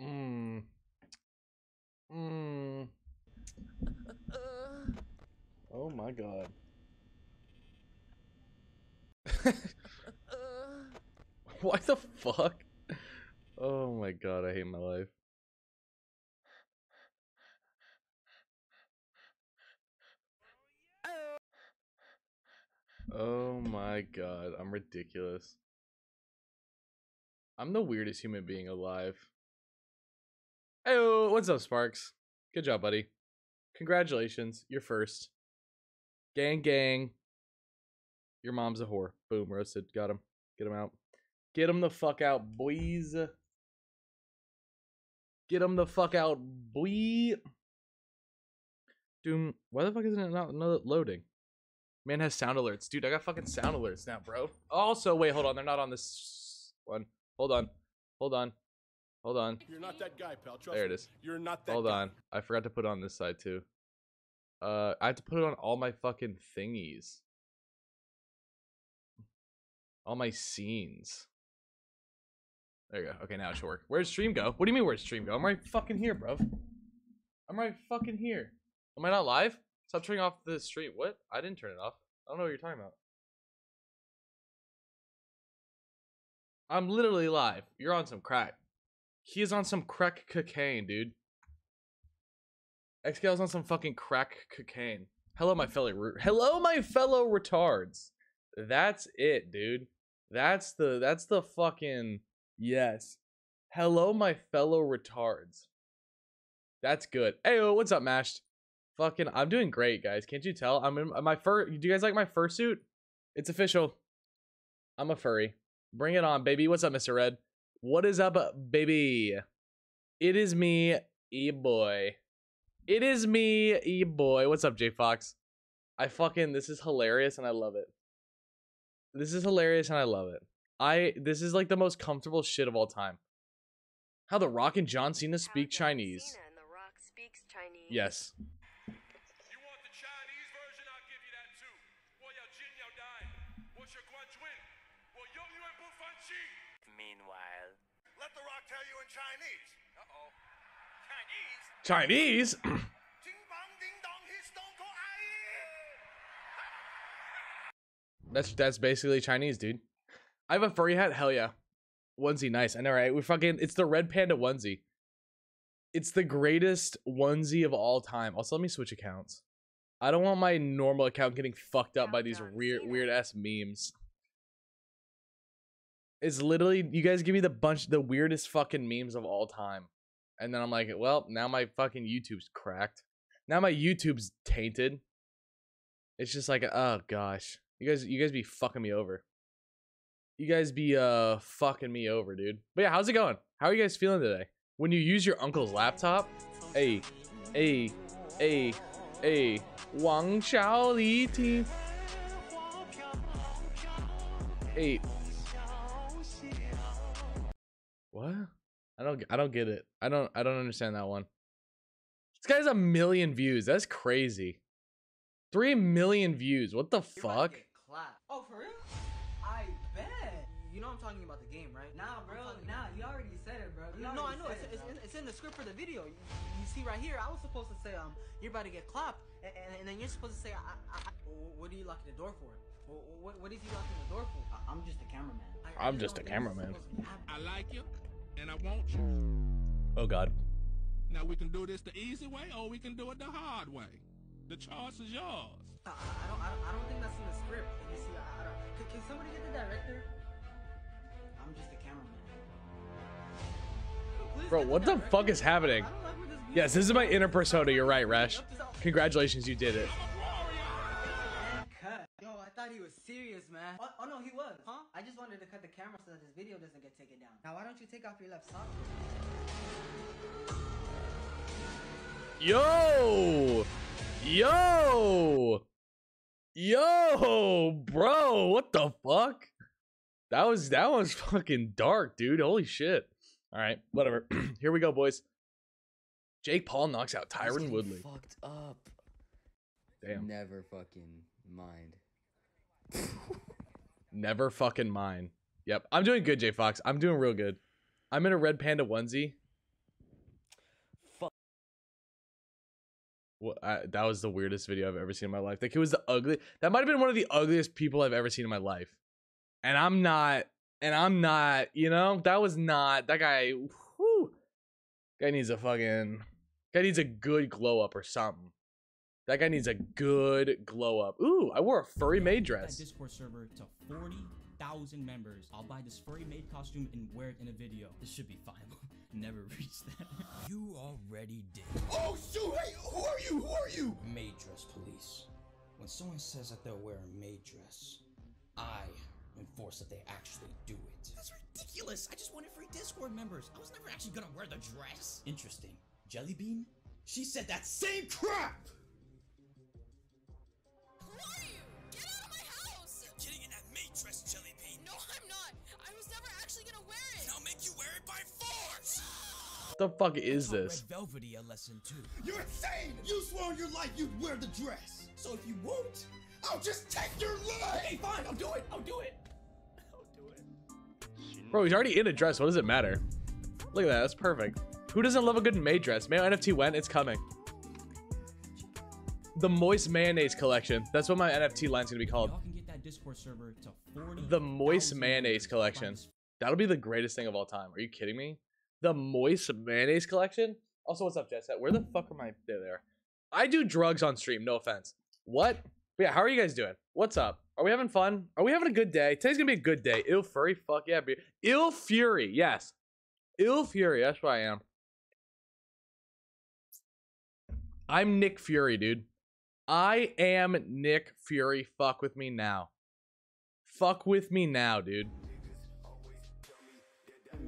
Mm. Mm. Oh my god. Why the fuck? Oh my god, I hate my life. Oh my god, I'm ridiculous. I'm the weirdest human being alive. Hey, uh, what's up, Sparks? Good job, buddy. Congratulations, you're first. Gang, gang. Your mom's a whore. Boom, roasted. Got him. Get him out. Get him the fuck out, boys. Get him the fuck out, boy. Doom. Why the fuck isn't it not not loading? Man has sound alerts. Dude, I got fucking sound alerts now, bro. Also, wait, hold on. They're not on this one. Hold on. Hold on. Hold on. You're not that guy, pal. Trust There it is. me. You're not that Hold guy. on. I forgot to put it on this side too. Uh, I have to put it on all my fucking thingies. All my scenes. There you go. Okay, now it should work. Where's stream go? What do you mean where's stream go? I'm right fucking here, bro. I'm right fucking here. Am I not live? Stop turning off the stream. What? I didn't turn it off. I don't know what you're talking about. I'm literally live. You're on some crack. He is on some crack cocaine, dude. XKL's on some fucking crack cocaine. Hello, my fellow. Hello, my fellow retards. That's it, dude. That's the. That's the fucking. Yes. Hello, my fellow retards. That's good. Hey, what's up, Mashed? Fucking, I'm doing great, guys. Can't you tell? I'm in my fur. Do you guys like my fursuit? It's official. I'm a furry. Bring it on, baby. What's up, Mr. Red? What is up, uh, baby? It is me, e boy. It is me, e boy. What's up, J Fox? I fucking this is hilarious and I love it. This is hilarious and I love it. I this is like the most comfortable shit of all time. How the Rock and John Cena speak Chinese. Cena and The Rock speaks Chinese. Yes. Cold That's that's basically Chinese, dude. I have a furry hat. Hell yeah, onesie, nice. I know, right? We fucking. It's the red panda onesie. It's the greatest onesie of all time. Also, let me switch accounts. I don't want my normal account getting fucked up by these weird weird ass memes. It's literally you guys give me the bunch the weirdest fucking memes of all time. And then I'm like, well, now my fucking YouTube's cracked. Now my YouTube's tainted. It's just like, oh gosh. You guys you guys be fucking me over. You guys be uh fucking me over, dude. But yeah, how's it going? How are you guys feeling today? When you use your uncle's laptop? Hey, hey, hey, hey. Wang Xiao Li Ti. Hey. What? I don't I don't get it. I don't I don't understand that one. This guy's a million views. That's crazy. Three million views. What the You're fuck? get clapped. Oh, for real? I bet. You know I'm talking about the game, right? Nah, bro. Nah, you already said it, bro. no, I know. It's, it's, in, it's in the script for the video. You, you see right here. I was supposed to say, um, you're about to get clapped, and, and, and then you're supposed to say, I, I, I, what are you locking the door for? What, what, what is he locking the door for? I'm just a cameraman. I, I'm just a cameraman. I like you, and I want you. Oh god. Now we can do this the easy way, or we can do it the hard way. The choice is yours. Uh, I, I, don't, I, don't, I don't think that's in the script. You see, I, I don't. Can, can somebody get the director? I'm just a cameraman. Bro, what the director. fuck is happening? I don't like where this Yes, this is my inner persona. You're right, Rash. Up this out- Congratulations, you did it. Thought he was serious, man. Oh, oh no, he was. Huh? I just wanted to cut the camera so that this video doesn't get taken down. Now, why don't you take off your left sock? Yo! Yo! Yo, bro, what the fuck? That was that was fucking dark, dude. Holy shit. All right, whatever. Here we go, boys. Jake Paul knocks out He's Tyron Woodley. Fucked up. Damn. Never fucking mind. Never fucking mine. Yep. I'm doing good, J Fox. I'm doing real good. I'm in a red panda onesie. Fuck. What? I, that was the weirdest video I've ever seen in my life. Like it was the ugly. That might have been one of the ugliest people I've ever seen in my life. And I'm not. And I'm not. You know, that was not. That guy. Whew, guy needs a fucking. Guy needs a good glow up or something. That guy needs a good glow up. Ooh, I wore a furry maid That dress. Discord server to 40,000 members. I'll buy this furry maid costume and wear it in a video. This should be fine. Never reached that. You already did. Oh shoot! Hey, who are you? Who are you? Maid dress police. When someone says that they're wearing maid dress, I enforce that they actually do it. That's ridiculous. I just wanted free Discord members. I was never actually gonna wear the dress. Interesting. Jellybean? She said that same crap! The fuck is this? Red Velvety a lesson too. You're insane. You swore on your life you'd wear the dress. So if you won't, I'll just take your life. Okay, fine. I'll do it. I'll do it. I'll do it. Bro, he's already in a dress. What does it matter? Look at that. That's perfect. Who doesn't love a good May dress? Mayo NFT went. It's coming. The Moist Mayonnaise Collection. That's what my NFT line's gonna be called. Y'all can get that Discord server to 40. The Moist Mayonnaise Collection. That'll be the greatest thing of all time. Are you kidding me? The Moist Mayonnaise Collection? Also, what's up, Jet Set? Where the fuck are my... There they are. I do drugs on stream. No offense. What? But yeah, how are you guys doing? What's up? Are we having fun? Are we having a good day? Today's gonna be a good day. Ill Fury, Fuck yeah. Ill Fury. Yes. Ill Fury. That's what I am. I'm Nick Fury, dude. I am Nick Fury. Fuck with me now. Fuck with me now, dude.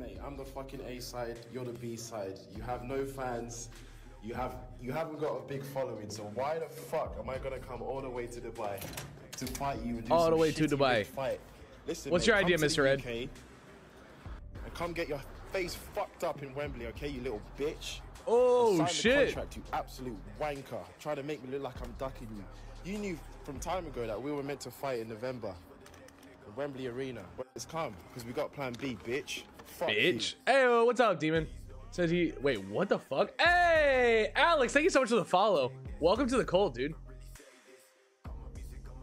Mate, I'm the fucking A side, you're the B side. You have no fans. You have you haven't got a big following, so why the fuck am I gonna come all the way to Dubai to fight you All the way to Dubai. Fight? Listen, What's mate, your idea, Mr. the Ed? UK And come get your face fucked up in Wembley, okay, you little bitch. Oh, Sign the shit. contract, you absolute wanker. Try to make me look like I'm ducking you. You knew from time ago that we were meant to fight in November. in Wembley Arena. But it's come, because we got plan B, bitch. Fuck you. Bitch. Hey, uh, what's up, demon? Says he. Wait, what the fuck? Hey, Alex, thank you so much for the follow. Welcome to the cold, dude.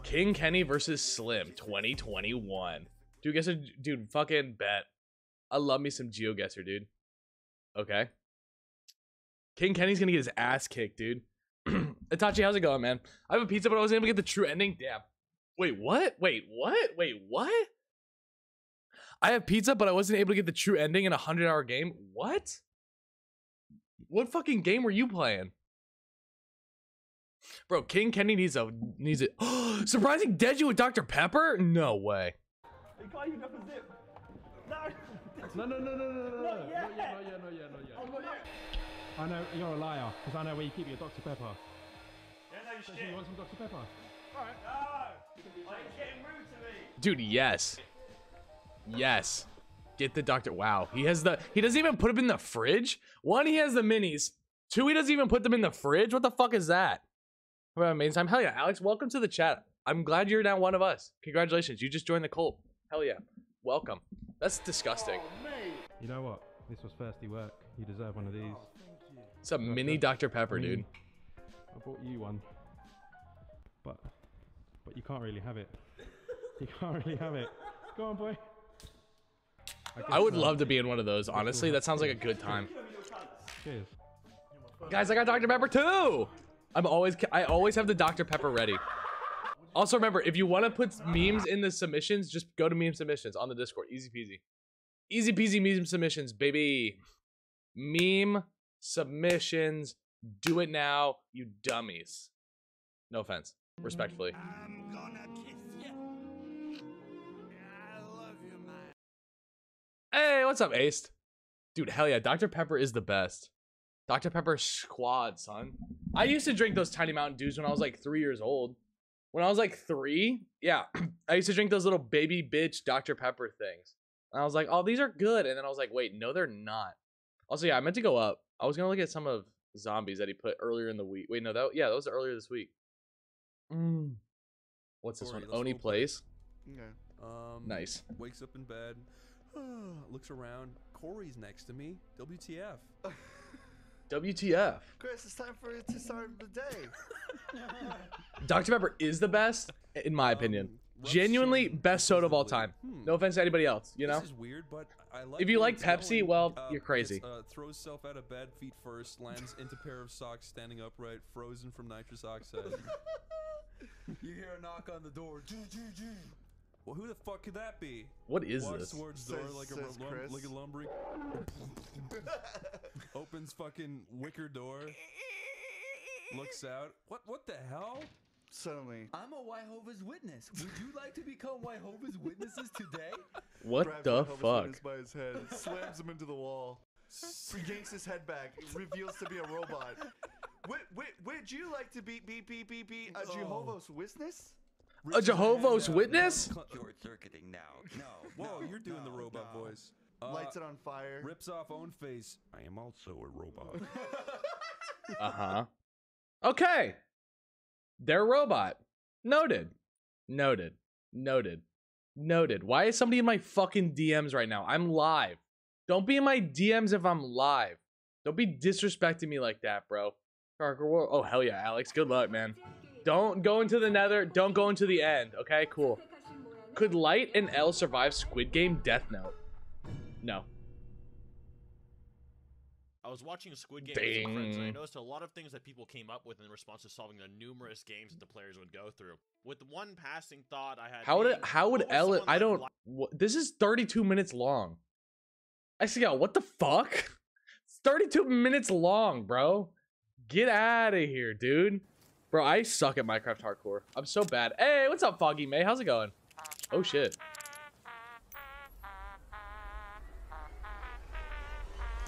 King Kenny versus Slim 2021. Dude, guess a dude, fucking bet. I love me some GeoGuessr, dude. Okay. King Kenny's gonna get his ass kicked, dude. Itachi, how's it going, man? I have a pizza, but I wasn't able to get the true ending. Damn. Wait, what? Wait, what? Wait, what? I have pizza, but I wasn't able to get the true ending in a hundred hour game. What? What fucking game were you playing? Bro, King Kenny needs a needs it. Surprising Deji with Dr. Pepper? No way. No, no, no, no, no, no, no, not yet, not yet, not yet, not yet, not yet. I know you're a liar because I know where you keep your Dr Pepper. So you want some Dr Pepper? Dude, yes. Yes. Get the doctor. Wow. He has the he doesn't even put them in the fridge. One, he has the minis. Two, he doesn't even put them in the fridge. What the fuck is that? Well, main time. Hell yeah, Alex. Welcome to the chat. I'm glad you're now one of us. Congratulations. You just joined the cult. Hell yeah. Welcome. That's disgusting. You know what? This was thirsty work. You deserve one of these. It's a mini Dr. Pepper, dude. Mm. I bought you one, but but you can't really have it. You can't really have it. Go on, boy. I would uh, love to be in one of those, honestly. That sounds like a good time. Cheers. Guys, I got Dr. Pepper too. I'm always I always have the Dr. Pepper ready. Also remember, if you want to put memes in the submissions, just go to meme submissions on the Discord. Easy peasy. Easy peasy meme submissions, baby. Meme submissions. Do it now, you dummies. No offense. Respectfully. Hey, what's up, Ace? Dude, hell yeah, Dr. Pepper is the best. Dr. Pepper squad, son. I used to drink those tiny Mountain Dews when I was like three years old. When I was like three, yeah, I used to drink those little baby bitch Dr. Pepper things. And I was like, oh, these are good. And then I was like, wait, no, they're not. Also, yeah, I meant to go up. I was gonna look at some of zombies that he put earlier in the week. Wait, no, that yeah, that was earlier this week. Mm. What's this Corey, one? let's Oni roleplay. plays. Okay. Um, Nice. Wakes up in bed, looks around. Corey's next to me. WTF? WTF? Chris, it's time for it to start the day. Dr. Pepper is the best, in my opinion. Genuinely best soda of all time. No offense to anybody else, you know? This is weird, but I like If you like it's Pepsi, going. well, Uh, you're crazy. Uh, throws self out of bed, feet first, lands into pair of socks, standing upright, frozen from nitrous oxide. You hear a knock on the door. G G G. well, who the fuck could that be? What is Walks this? towards door Says- like a says lum- Chris. like a lumbering. Opens fucking wicker door. Looks out. What? What the hell? Suddenly, I'm a Jehovah's Witness. Would you like to become Jehovah's Witnesses today? What grabs the Jehovah's fuck? Witness by his head, slams him into the wall, s- yanks his head back, reveals to be a robot. Would, would, would you like to be be be be be a oh. Jehovah's Witness? A Jehovah's Witness? Short circuiting now. No. Whoa, no, you're doing the robot no. voice. Uh, Lights it on fire. Rips off own face. I am also a robot. Uh huh. Okay. They're a robot. Noted. Noted. Noted. Noted. Why is somebody in my fucking DMs right now? I'm live. Don't be in my DMs if I'm live. Don't be disrespecting me like that, bro. Darker World. Oh, hell yeah, Alex. Good luck, man. Don't go into the nether. Don't go into the end. Okay, cool. Could Light and L survive Squid Game Death Note? No. I was watching a Squid Game with some friends, and I noticed a lot of things that people came up with in response to solving the numerous games that the players would go through. With one passing thought I had, How would it, how would what was I don't. Li- wha- this is 32 minutes long. I see. What the fuck? It's 32 minutes long, bro. Get out of here, dude. Bro, I suck at Minecraft hardcore. I'm so bad. Hey, what's up, Foggy May? How's it going? Oh shit.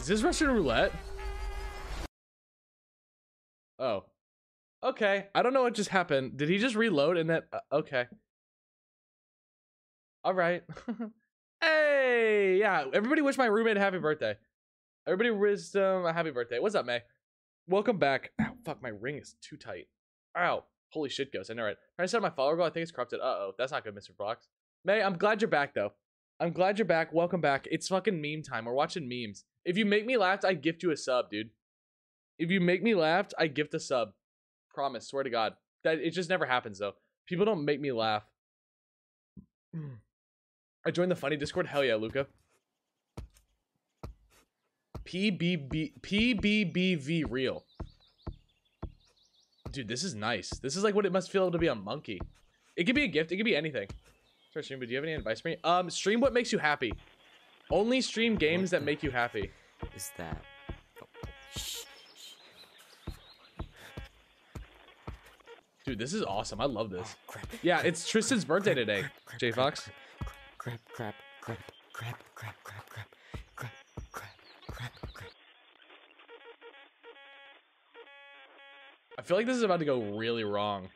Is this Russian roulette? Oh. Okay. I don't know what just happened. Did he just reload and then uh, okay. All right. hey, yeah. Everybody wish my roommate a happy birthday. Everybody wish um, a happy birthday. What's up, May? Welcome back. Fuck, my ring is too tight. Ow. Holy shit, Ghost. I know, right? Trying to set my follower goal. I think it's corrupted. Uh oh. That's not good, Mr. Blocks. May, I'm glad you're back, though. I'm glad you're back. Welcome back. It's fucking meme time. We're watching memes. If you make me laugh, I gift you a sub, dude. If you make me laugh, I gift a sub. Promise. Swear to God. That it just never happens though. People don't make me laugh. I joined the funny Discord. Hell yeah, Luca. PBB PBBV real. Dude, this is nice. This is like what it must feel to be a monkey. It could be a gift. It could be anything. Sorry, stream, but do you have any advice for me? Um, stream what makes you happy. Only stream games that make you happy. Is that? Dude, this is awesome. I love this. Yeah, it's Tristan's birthday today. J Fox. Crap, crap, crap, crap, crap, crap, crap, crap, crap, crap, crap. I feel like this is about to go really wrong.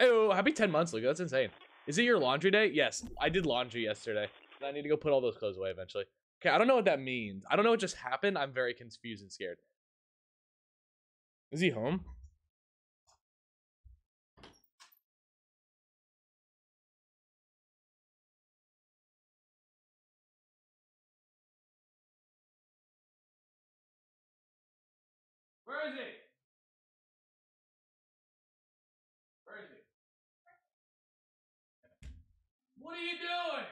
Oh, happy 10 months, Luca. That's insane. Is it your laundry day? Yes, I did laundry yesterday. I need to go put all those clothes away eventually. Okay, I don't know what that means. I don't know what just happened. I'm very confused and scared. Is he home? What are you doing?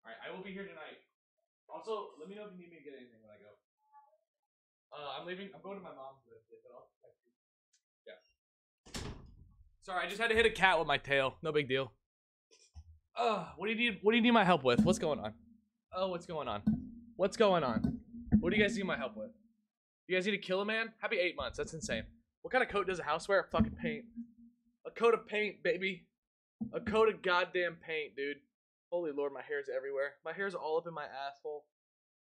Alright, I will be here tonight. Also, let me know if you need me to get anything when I go. Uh, I'm leaving. I'm going to my mom's birthday, but I'll text you. Yeah. Sorry, I just had to hit a cat with my tail. No big deal. Uh, what do you need? What do you need my help with? What's going on? Oh, what's going on? What's going on? What do you guys need my help with? You guys need to kill a man? Happy eight months. That's insane. What kind of coat does a house wear? Fucking paint. A coat of paint, baby. A coat of goddamn paint, dude. Holy lord, my hair's everywhere. My hair's all up in my asshole.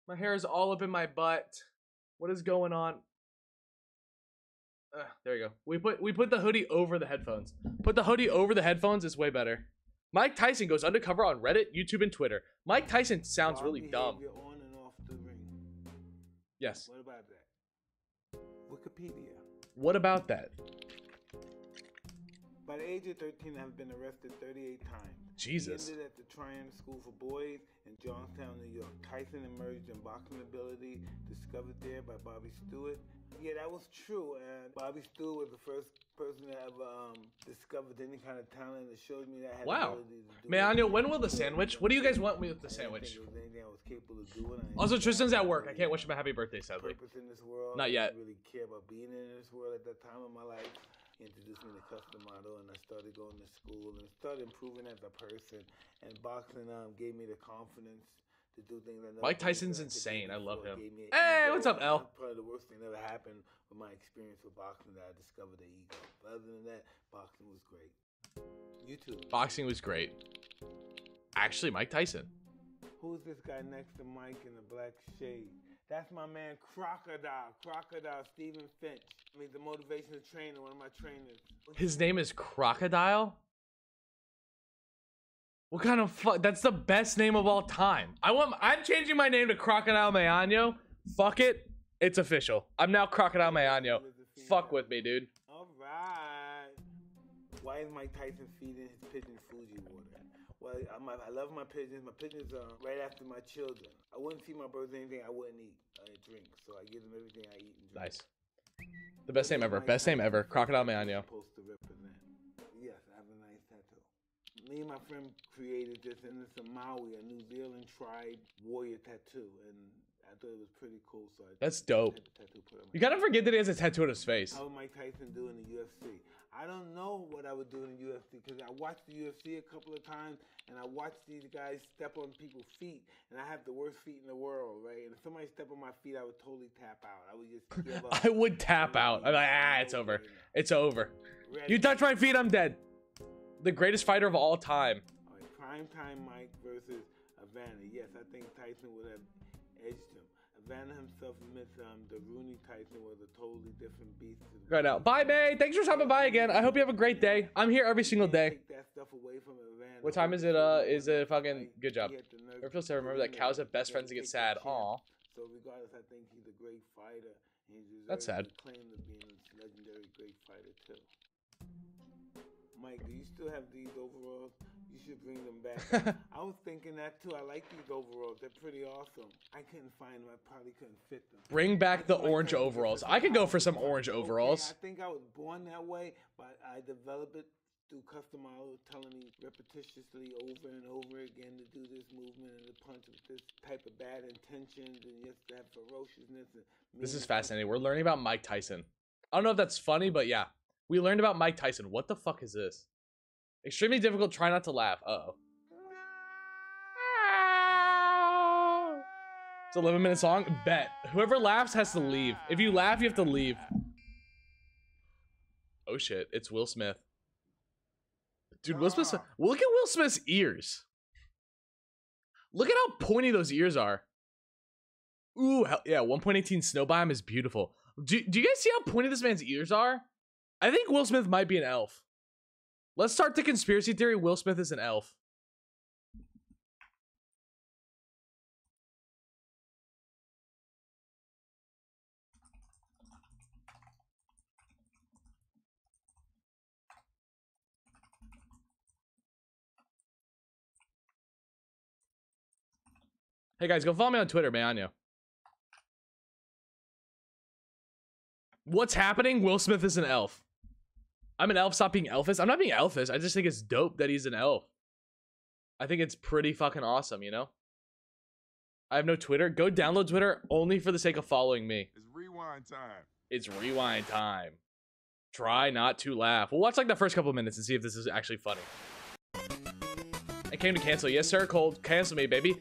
My hair is all up in my butt. What is going on? Uh, there you go. We put we put the hoodie over the headphones. Put the hoodie over the headphones. It's way better. Mike Tyson goes undercover on Reddit, YouTube, and Twitter. Mike Tyson sounds really dumb. Behavior on and off the ring. Yes. What about that? Wikipedia. What about that? By the age of 13, I've been arrested 38 times. Jesus. He ended at the Tryon School for Boys in Johnstown, New York. Tyson emerged in boxing ability, discovered there by Bobby Stewart. Yeah, that was true. And Bobby Stewart was the first person that ever um, discovered any kind of talent that showed me that I had Wow. ability to do Man, it. Anya, when will the sandwich? What do you guys want me with the sandwich? think there was anything I was capable of doing. I Also, Tristan's at work. I can't wish him a happy birthday, sadly. in this world. Not I yet. didn't really care about being in this world at that time of my life. He introduced me to Cus D'Amato, and I started going to school and started improving as a person. And boxing um, gave me the confidence to do things. I Mike Tyson's I could do insane. I love him. It gave me an Hey, what's up, L? Probably the worst thing that ever happened with my experience with boxing that I discovered the ego. But other than that, boxing was great. YouTube. Boxing was great. Actually, Mike Tyson. Who's this guy next to Mike in the black shade? That's my man Crocodile. Crocodile Stephen Fitch. I mean, the motivational trainer, one of my trainers. His name is Crocodile. What kind of fuck? That's the best name of all time. I want. I'm changing my name to Crocodile Meyanyo. Fuck it. It's official. I'm now Crocodile Meyanyo. Fuck with me, dude. All right. Why is Mike Tyson feeding his pigeons Fuji water? Well, I'm, I love my pigeons. My pigeons are right after my children. I wouldn't feed my birds anything I wouldn't eat or drink, so I give them everything I eat and drink. Nice. The best name ever. Best name ever. Crocodile Meyanyo. Me and my friend created this, and it's a Maori, a New Zealand tribe warrior tattoo, and I thought it was pretty cool. So I That's dope. tattoo put on my You gotta forget that he has a tattoo on his face. How would Mike Tyson do in the UFC? I don't know what I would do in the UFC because I watched the UFC a couple of times and I watched these guys step on people's feet and I have the worst feet in the world, right? And if somebody stepped on my feet, I would totally tap out. I would just give up. I would tap out. I'm like, ah, it's over. It's over. You touch my feet, I'm dead. The greatest fighter of all time. All right, Primetime Mike versus Evander. Yes, I think Tyson would have edged him. Evander himself admits um, the Rooney Tyson was a totally different beast. Right now. Bye, May. Thanks for stopping by again. I hope you have a great day. I'm here every single day. Take that stuff away from Evander. What time is it? Uh, is it fucking good job? Never feels to remember that cows have best friends that get sad. Aw. So regardless, I think he's a great fighter. He That's sad. claim to being a legendary great fighter too. Mike, do you still have these overalls? You should bring them back. I was thinking that too. I like these overalls. They're pretty awesome. I couldn't find them. I probably couldn't fit them. Bring back the orange overalls. I could go for some orange Okay, overalls. I think I was born that way, but I developed it through Cus D'Amato's telling me repetitiously over and over again to do this movement and to punch with this type of bad intentions and just that ferociousness. And This is fascinating. We're learning about Mike Tyson. I don't know if that's funny, but yeah. We learned about Mike Tyson. What the fuck is this? Extremely difficult. Try not to laugh. Uh oh. It's 11 minute song. Bet. Whoever laughs has to leave. If you laugh, you have to leave. Oh shit. It's Will Smith. Dude, Will Smith. Look at Will Smith's ears. Look at how pointy those ears are. Ooh, hell, yeah, 1.18 snow biome is beautiful. Do, do you guys see how pointy this man's ears are? I think Will Smith might be an elf. Let's start the conspiracy theory Will Smith is an elf. Hey guys, go follow me on Twitter, man. What's happening? Will Smith is an elf. I'm an elf. Stop being elfish. I'm not being elfish. I just think it's dope that he's an elf. I think it's pretty fucking awesome, you know? I have no Twitter. Go download Twitter only for the sake of following me. It's rewind time. It's rewind time. Try not to laugh. We'll watch like the first couple of minutes and see if this is actually funny. I came to cancel. Yes, sir. Cold. Cancel me, baby.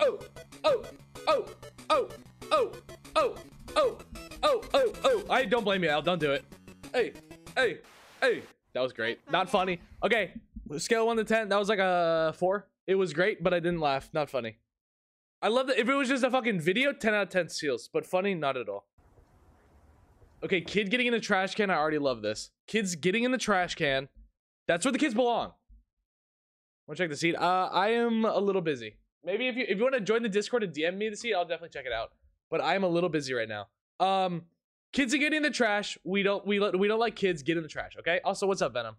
Oh, oh, oh, oh, oh, oh, oh, oh, oh, oh. oh. I don't blame you, Al. Don't do it. Hey, hey, hey. That was great. Not funny. Okay. Scale 1 to 10. That was like a 4. It was great, but I didn't laugh. Not funny. I love that. If it was just a fucking video, 10 out of 10 seals. But funny, not at all. Okay, kid getting in the trash can. I already love this. Kids getting in the trash can. That's where the kids belong. Want to check the seat? Uh, I am a little busy. Maybe if you if you want to join the Discord and DM me the seat, I'll definitely check it out. But I am a little busy right now. Um, Kids are getting in the trash. We don't we we don't like kids get in the trash. Okay. Also, what's up, Venom?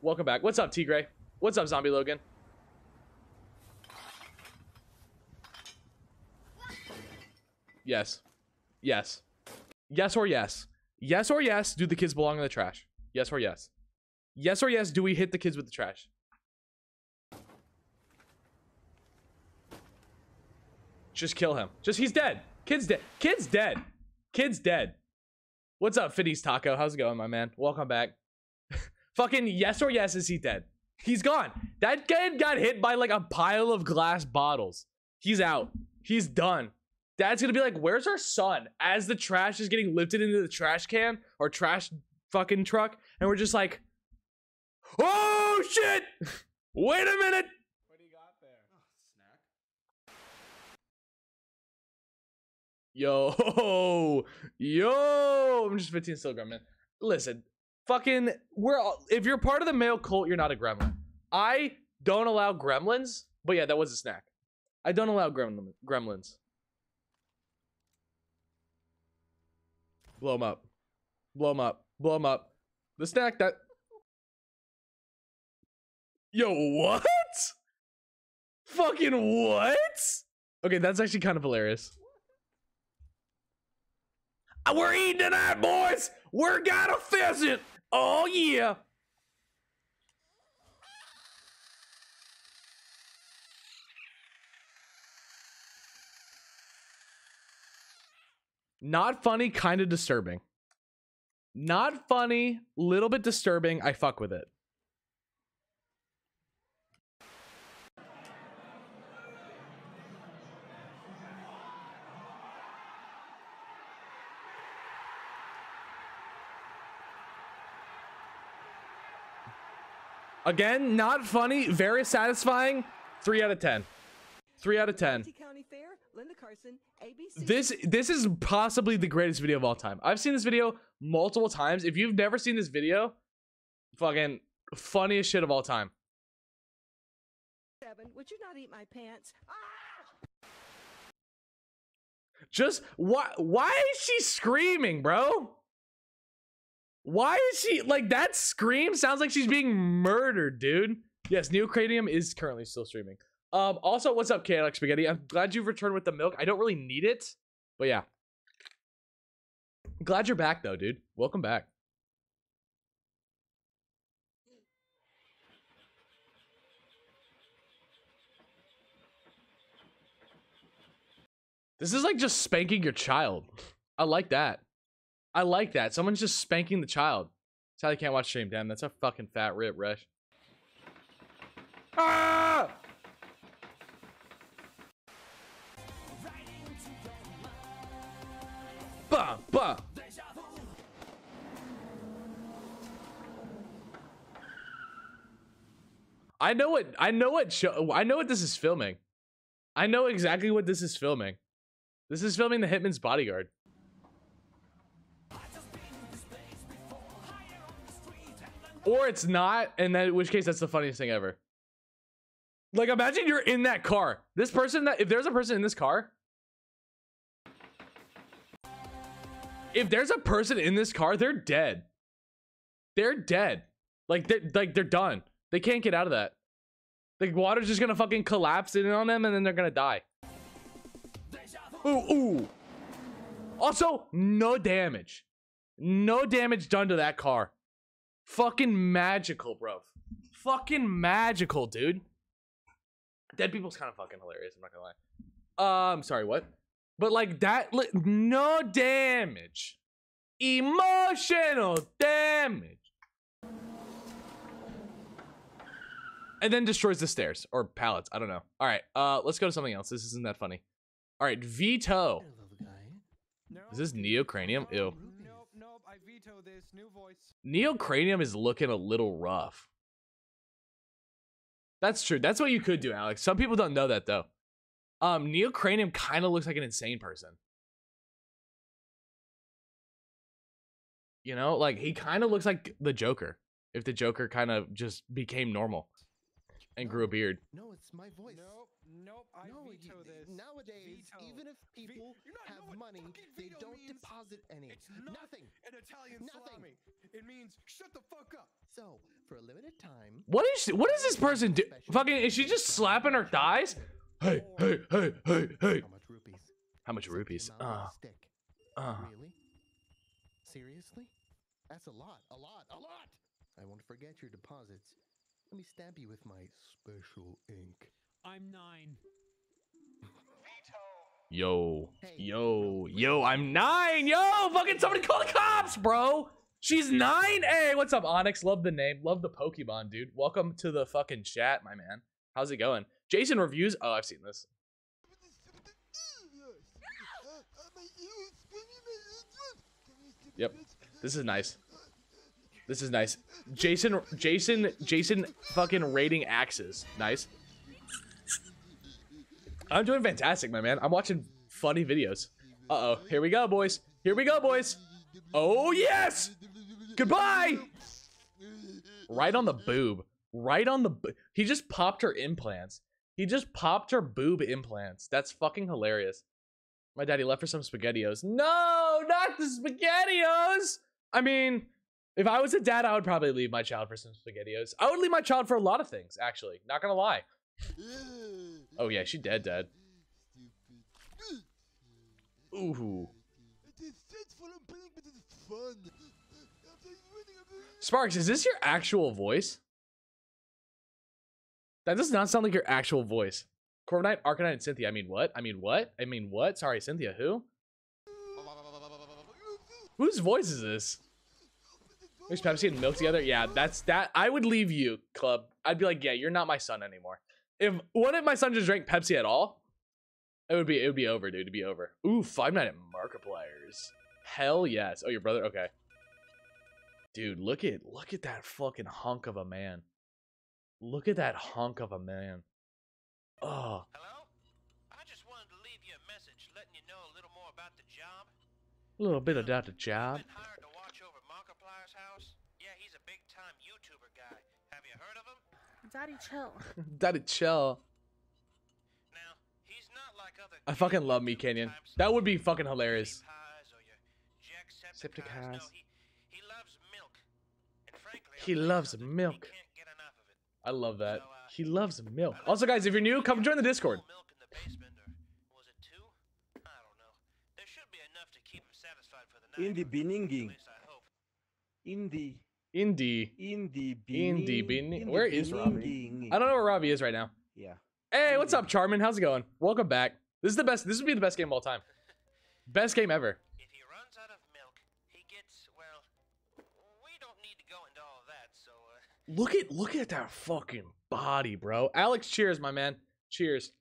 Welcome back. What's up, T Gray? What's up, Zombie Logan? Yes. Yes. Yes or yes. Yes or yes. Do the kids belong in the trash? Yes or yes. Yes or yes. Do we hit the kids with the trash? Just kill him. Just he's dead. Kid's dead. Kid's dead. Kid's dead. What's up, Fiddy's Taco? How's it going, my man? Welcome back. Fucking yes or yes is he dead? He's gone. That kid got hit by like a pile of glass bottles. He's out. He's done. Dad's gonna be like, "Where's our son?" As the trash is getting lifted into the trash can or trash fucking truck, and we're just like, "Oh shit! Wait a minute." Yo, yo, I'm just 15 still gremlin. Listen, fucking, we're all, if you're part of the male cult, you're not a gremlin. I don't allow gremlins, but yeah, that was a snack. I don't allow gremlin, gremlins. Blow them up. Blow them up. Blow them up. The snack that. Yo, what? Fucking what? Okay, that's actually kind of hilarious. We're eating tonight, boys. We're got a pheasant. Oh yeah. Not funny, kind of disturbing. Not funny, little bit disturbing. I fuck with it. Again, not funny, very satisfying. Three out of ten. Three out of ten. County Fair, Linda Carson, ABC. This this is possibly the greatest video of all time. I've seen this video multiple times. If you've never seen this video, fucking funniest shit of all time. Seven, would you not eat my pants? Ah! Just why why is she screaming, bro? Why is she like that scream sounds like she's being murdered, dude. Yes, Neocranium is currently still streaming. Um also what's up, KLX Spaghetti? I'm glad you've returned with the milk. I don't really need it, but yeah. Glad you're back though, dude. Welcome back. This is like just spanking your child. I like that. I like that. Someone's just spanking the child. How can't watch stream. Damn, that's a fucking fat rip, Resh. Ah! Bah, bah. I know what I know what show I know what this is filming. I know exactly what this is filming. This is filming the Hitman's Bodyguard. Or it's not, and then in which case that's the funniest thing ever. Like imagine you're in that car. This person that if there's a person in this car, if there's a person in this car, they're dead. They're dead. Like they're like they're done. They can't get out of that. The water's just gonna fucking collapse in on them and then they're gonna die. Ooh, ooh. Also, no damage. No damage done to that car. Fucking magical, bro. Fucking magical, dude. Dead people's kind of fucking hilarious. I'm not gonna lie. Um, sorry, what? But like that, li- no damage. Emotional damage. And then destroys the stairs or pallets. I don't know. All right, uh, let's go to something else. This isn't that funny. All right, veto. Is this neocranium? Ew. Nope, nope, I veto this. New voice. Neocranium is looking a little rough. That's true. That's what you could do, Alex. Some people don't know that though. Um, Neocranium kind of looks like an insane person. You know, like he kind of looks like the Joker. If the Joker kind of just became normal. and grew a beard. No, it's my voice. Nope, nope, I no, veto you- this. Nowadays, Veto. even if people have money, they don't deposit any. It's not Nothing. an Italian Nothing. salami. It means shut the fuck up. So, for a limited time, What is she, what is this person do? Fucking is she just slapping her thighs? Hey, hey, hey, hey, hey. how much rupees? How much rupees? Amount Uh, stick. uh. Really? Seriously? That's a lot, a lot, a lot. I won't forget your deposits. Let me stamp you with my special ink. I'm nine. Yo, yo, yo, I'm nine. Yo, fucking somebody call the cops, bro. She's nine. Hey, what's up, Onyx? Love the name. Love the Pokemon, dude. Welcome to the fucking chat, my man. How's it going? Jason reviews. Oh, I've seen this. Yep. This is nice. This is nice. Jason, Jason, Jason fucking rating axes. Nice. I'm doing fantastic, my man. I'm watching funny videos. Uh-oh. Here we go, boys. Here we go, boys. Oh, yes! Goodbye! Right on the boob. Right on the He just popped her implants. He just popped her boob implants. That's fucking hilarious. My daddy left for some SpaghettiOs. No, not the SpaghettiOs! I mean, if I was a dad, I would probably leave my child for some SpaghettiOs. I would leave my child for a lot of things, actually. Not gonna lie. Oh yeah, she dead dead. Ooh. Sparks, is this your actual voice? That does not sound like your actual voice. Corviknight, Arcanine, and Cynthia. I mean what? I mean what? I mean what? Sorry, Cynthia, who? Whose voice is this? Mix Pepsi and milk together? Yeah, that's that. I would leave you, club. I'd be like, yeah, you're not my son anymore. If what if my son just drank Pepsi at all? It would be it would be over, dude. It'd be over. Ooh, five night at Markiplier's. Hell yes. Oh, your brother? Okay. Dude, look at look at that fucking hunk of a man. Look at that hunk of a man. Oh. Hello. I just wanted to leave you A little bit about the job. Daddy, chill. Daddy chill. I fucking love me Canyon. That would be fucking hilarious. Septic has. He loves milk. I love that. He loves milk. Also, guys, if you're new, come join the Discord. In the beginning. In the Indie. in the Indie. Beanie. Where is Robbie? I don't know where Robbie is right now. Yeah. Hey, what's up, Charmin? How's it going? Welcome back. This is the best. This would be the best game of all time. Best game ever. If he runs out of milk, he gets well. We don't need to go into all that. So. Uh... Look at look at that fucking body, bro. Alex, cheers, my man. Cheers.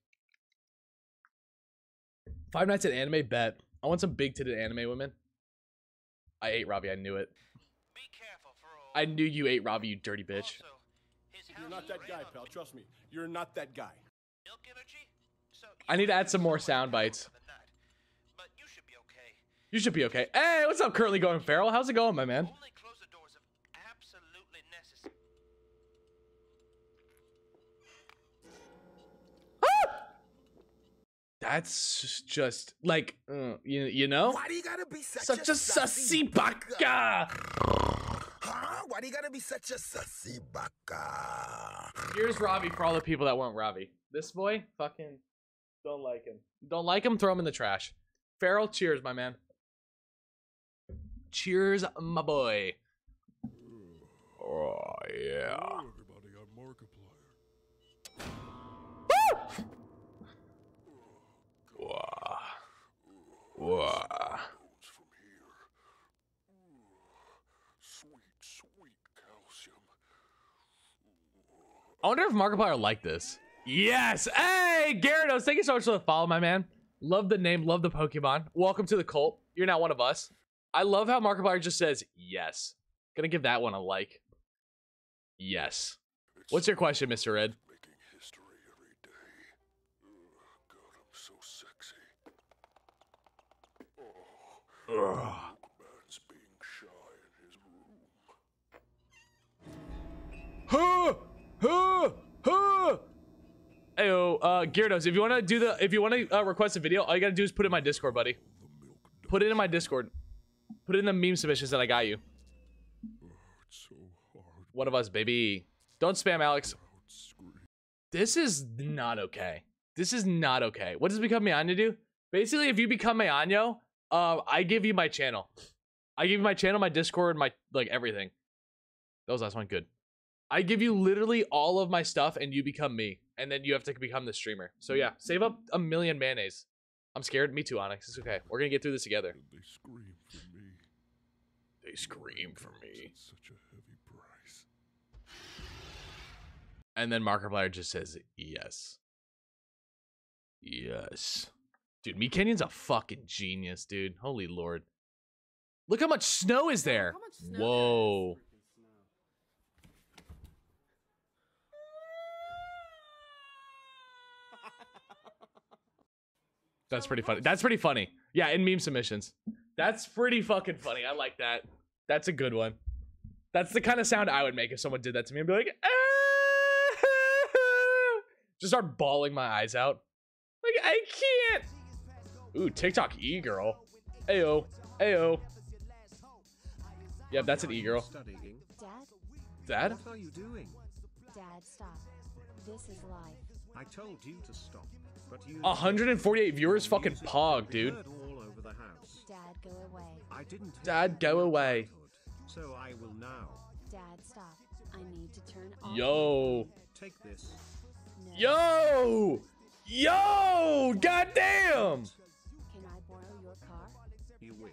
Five nights at anime bet. I want some big titted anime women. I ate Robbie. I knew it. I knew you ate Robbie, you dirty bitch. You're not that guy, pal. Trust me. You're not that guy. So I need to add some more sound bites. You should be okay. Hey, what's up, currently going feral? How's it going, my man? Ah! That's just like uh, you you know. Why do you gotta be such, Such a sussy baka. Huh? Why do you gotta be such a sussy baka? Here's Robbie for all the people that weren't Robbie. This boy, fucking don't like him. Don't like him. Throw him in the trash. Feral, cheers, my man. Cheers, my boy. Oh yeah. Everybody got Markiplier. Wah. Wah. Sweet, I wonder if Markiplier liked this. Yes. Hey, Gyarados, thank you so much for the follow, my man. Love the name, love the Pokemon. Welcome to the cult. You're now one of us. I love how Markiplier just says yes. Gonna give that one a like. Yes. What's your question, Mr. Red? Making history every day. Ugh, God, I'm so sexy. Oh, Ugh. Man's being shy in his room. Huh! Huh! Uh, Gyarados, if you want to do the, if you want to uh, request a video, all you gotta do is put it in my Discord, buddy. Put it in my Discord. Put it in the meme submissions that I got you. One of us, baby. Don't spam, Alex. This is not okay. This is not okay. What does Become Meyanyo do? Basically, if you become Meyanyo, uh, I give you my channel. I give you my channel, my Discord, my, like, everything. That was last one. Good. I give you literally all of my stuff and you become me. And then you have to become the streamer. So yeah, save up a million mayonnaise. I'm scared. Me too, Onyx. It's okay. We're gonna get through this together. They scream for me. They scream for me. Such a heavy price. And then Markiplier just says yes. Yes. Dude, Me Canyon's a fucking genius, dude. Holy lord. Look how much snow is there. Whoa. That's pretty funny. That's pretty funny. Yeah, in meme submissions. That's pretty fucking funny. I like that. That's a good one. That's the kind of sound I would make if someone did that to me. I'd be like, "Ah!" just start bawling my eyes out. Like, I can't. Ooh, TikTok e girl. Ayo. Ayo. Yep, that's an e girl. Studying. Dad? What are you doing? Dad, stop. This is life. I told you to stop, but you. 148 viewers, fucking pog, dude. heard all over the house. Dad, go away. I didn't. Dad, go away. So I will now. Dad, stop. I need to turn off. Yo. Take this. Yo. Yo. Goddamn. Can I borrow your car? You wish.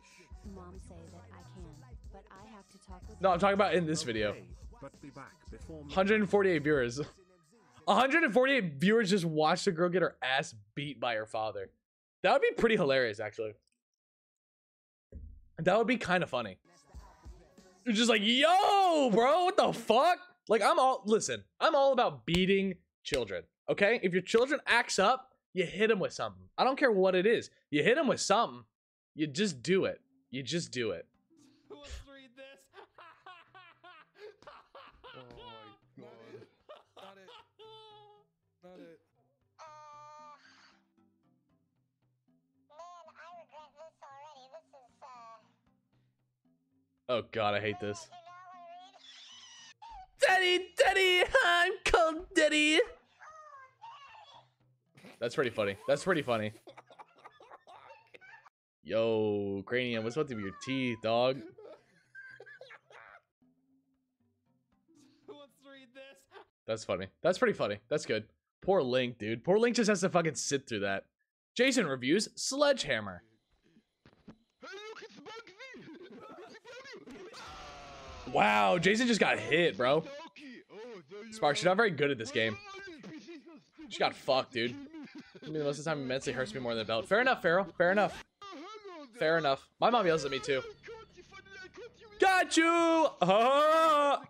Mom say that I can, but I have to talk with No, I'm talking about in this video. Okay, but be back before. 148 viewers. 148 viewers just watched a girl get her ass beat by her father. That would be pretty hilarious, actually. That would be kind of funny. You're just like, yo, bro, what the fuck? Like, I'm all, listen, I'm all about beating children, okay? If your children acts up, you hit them with something. I don't care what it is. You hit them with something. You just do it. You just do it. Oh god, I hate this. Daddy, Daddy, I'm cold, Daddy. That's pretty funny. That's pretty funny. Yo, Cranium, what's up with your teeth, dog? Who wants to read this? That's funny. That's pretty funny. That's good. Poor Link, dude. Poor Link just has to fucking sit through that. Jason reviews Sledgehammer. Wow, Jason just got hit, bro. Sparks, you're not very good at this game. She got fucked, dude. I mean, most of the time, immensely hurts me more than a belt. Fair enough, Pharaoh. Fair enough. Fair enough. My mom yells at me too. Got you! Ah!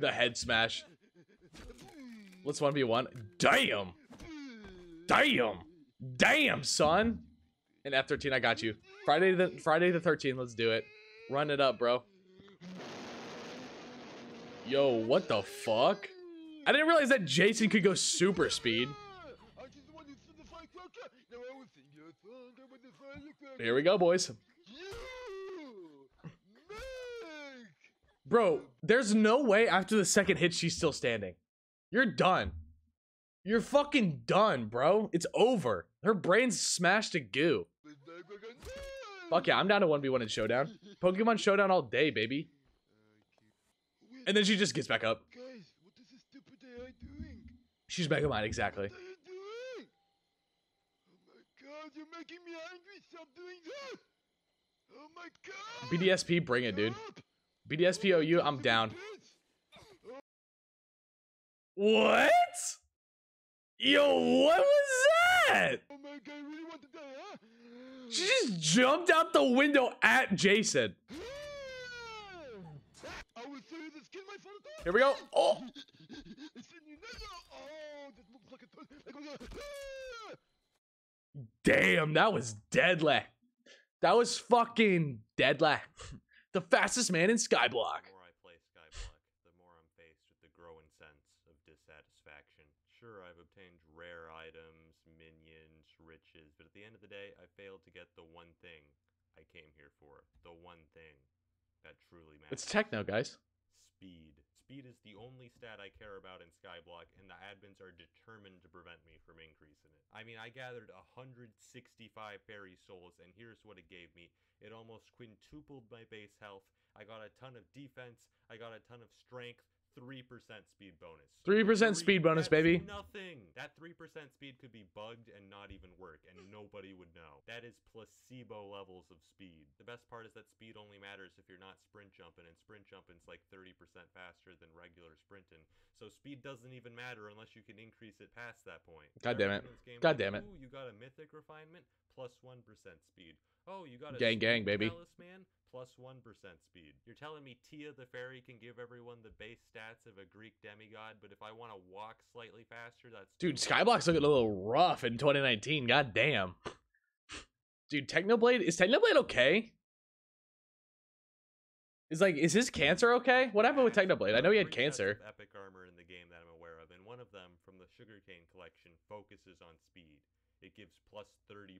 The head smash. Let's 1v1. Damn! Damn! Damn, son! In F13, I got you. Friday the Friday the 13th, let's do it. Run it up, bro. Yo, what the fuck? I didn't realize that Jason could go super speed. Here we go, boys. Bro, there's no way after the second hit she's still standing. You're done. You're fucking done, bro. It's over. Her brain's smashed to goo. Fuck yeah, I'm down to 1v1 in Showdown. Pokemon Showdown all day, baby. And then she just gets back up. She's Mega Mind, exactly. You're making me angry. Stop doing that. Oh my god. BDSP, bring it, dude. BDSP OU, I'm down. What? Yo, what was that? Oh my god, I really want to die, huh? She just jumped out the window at Jason. I will show you the skin, my father. Here we go. Oh, that looks like a toy. Like a- damn, that was deadly. That was fucking deadly. The fastest man in Skyblock. The more I play Skyblock, the more I'm faced with the growing sense of dissatisfaction. Sure, I've obtained rare items, minions, riches, but at the end of the day, I failed to get the one thing I came here for. The one thing that truly matters. It's techno, guys. Speed. Speed is the only stat I care about in Skyblock, and the admins are determined to prevent me from increasing it. I mean, I gathered 165 fairy souls, and here's what it gave me. It almost quintupled my base health. I got a ton of defense. I got a ton of strength. 3% speed bonus. 3% speed bonus, baby. Nothing. That 3% speed could be bugged and not even work, and nobody would know. That is placebo levels of speed. The best part is that speed only matters if you're not sprint jumping, and sprint jumping's like 30% faster than regular sprinting. So speed doesn't even matter unless you can increase it past that point. God damn it. God damn it. Ooh, you got a mythic refinement plus 1% speed. Oh, you got a Gang, gang, baby. talisman plus 1% speed. You're telling me Tia the fairy can give everyone the base stats of a Greek demigod, but if I want to walk slightly faster, that's Dude. Skyblock's looking a little rough in 2019. God damn. Dude, Technoblade is Technoblade okay? Is like, is his cancer okay? What happened with Technoblade? I know he had cancer. epic armor in the game that I'm aware of, and one of them from the Sugarcane collection focuses on speed. It gives plus 30%.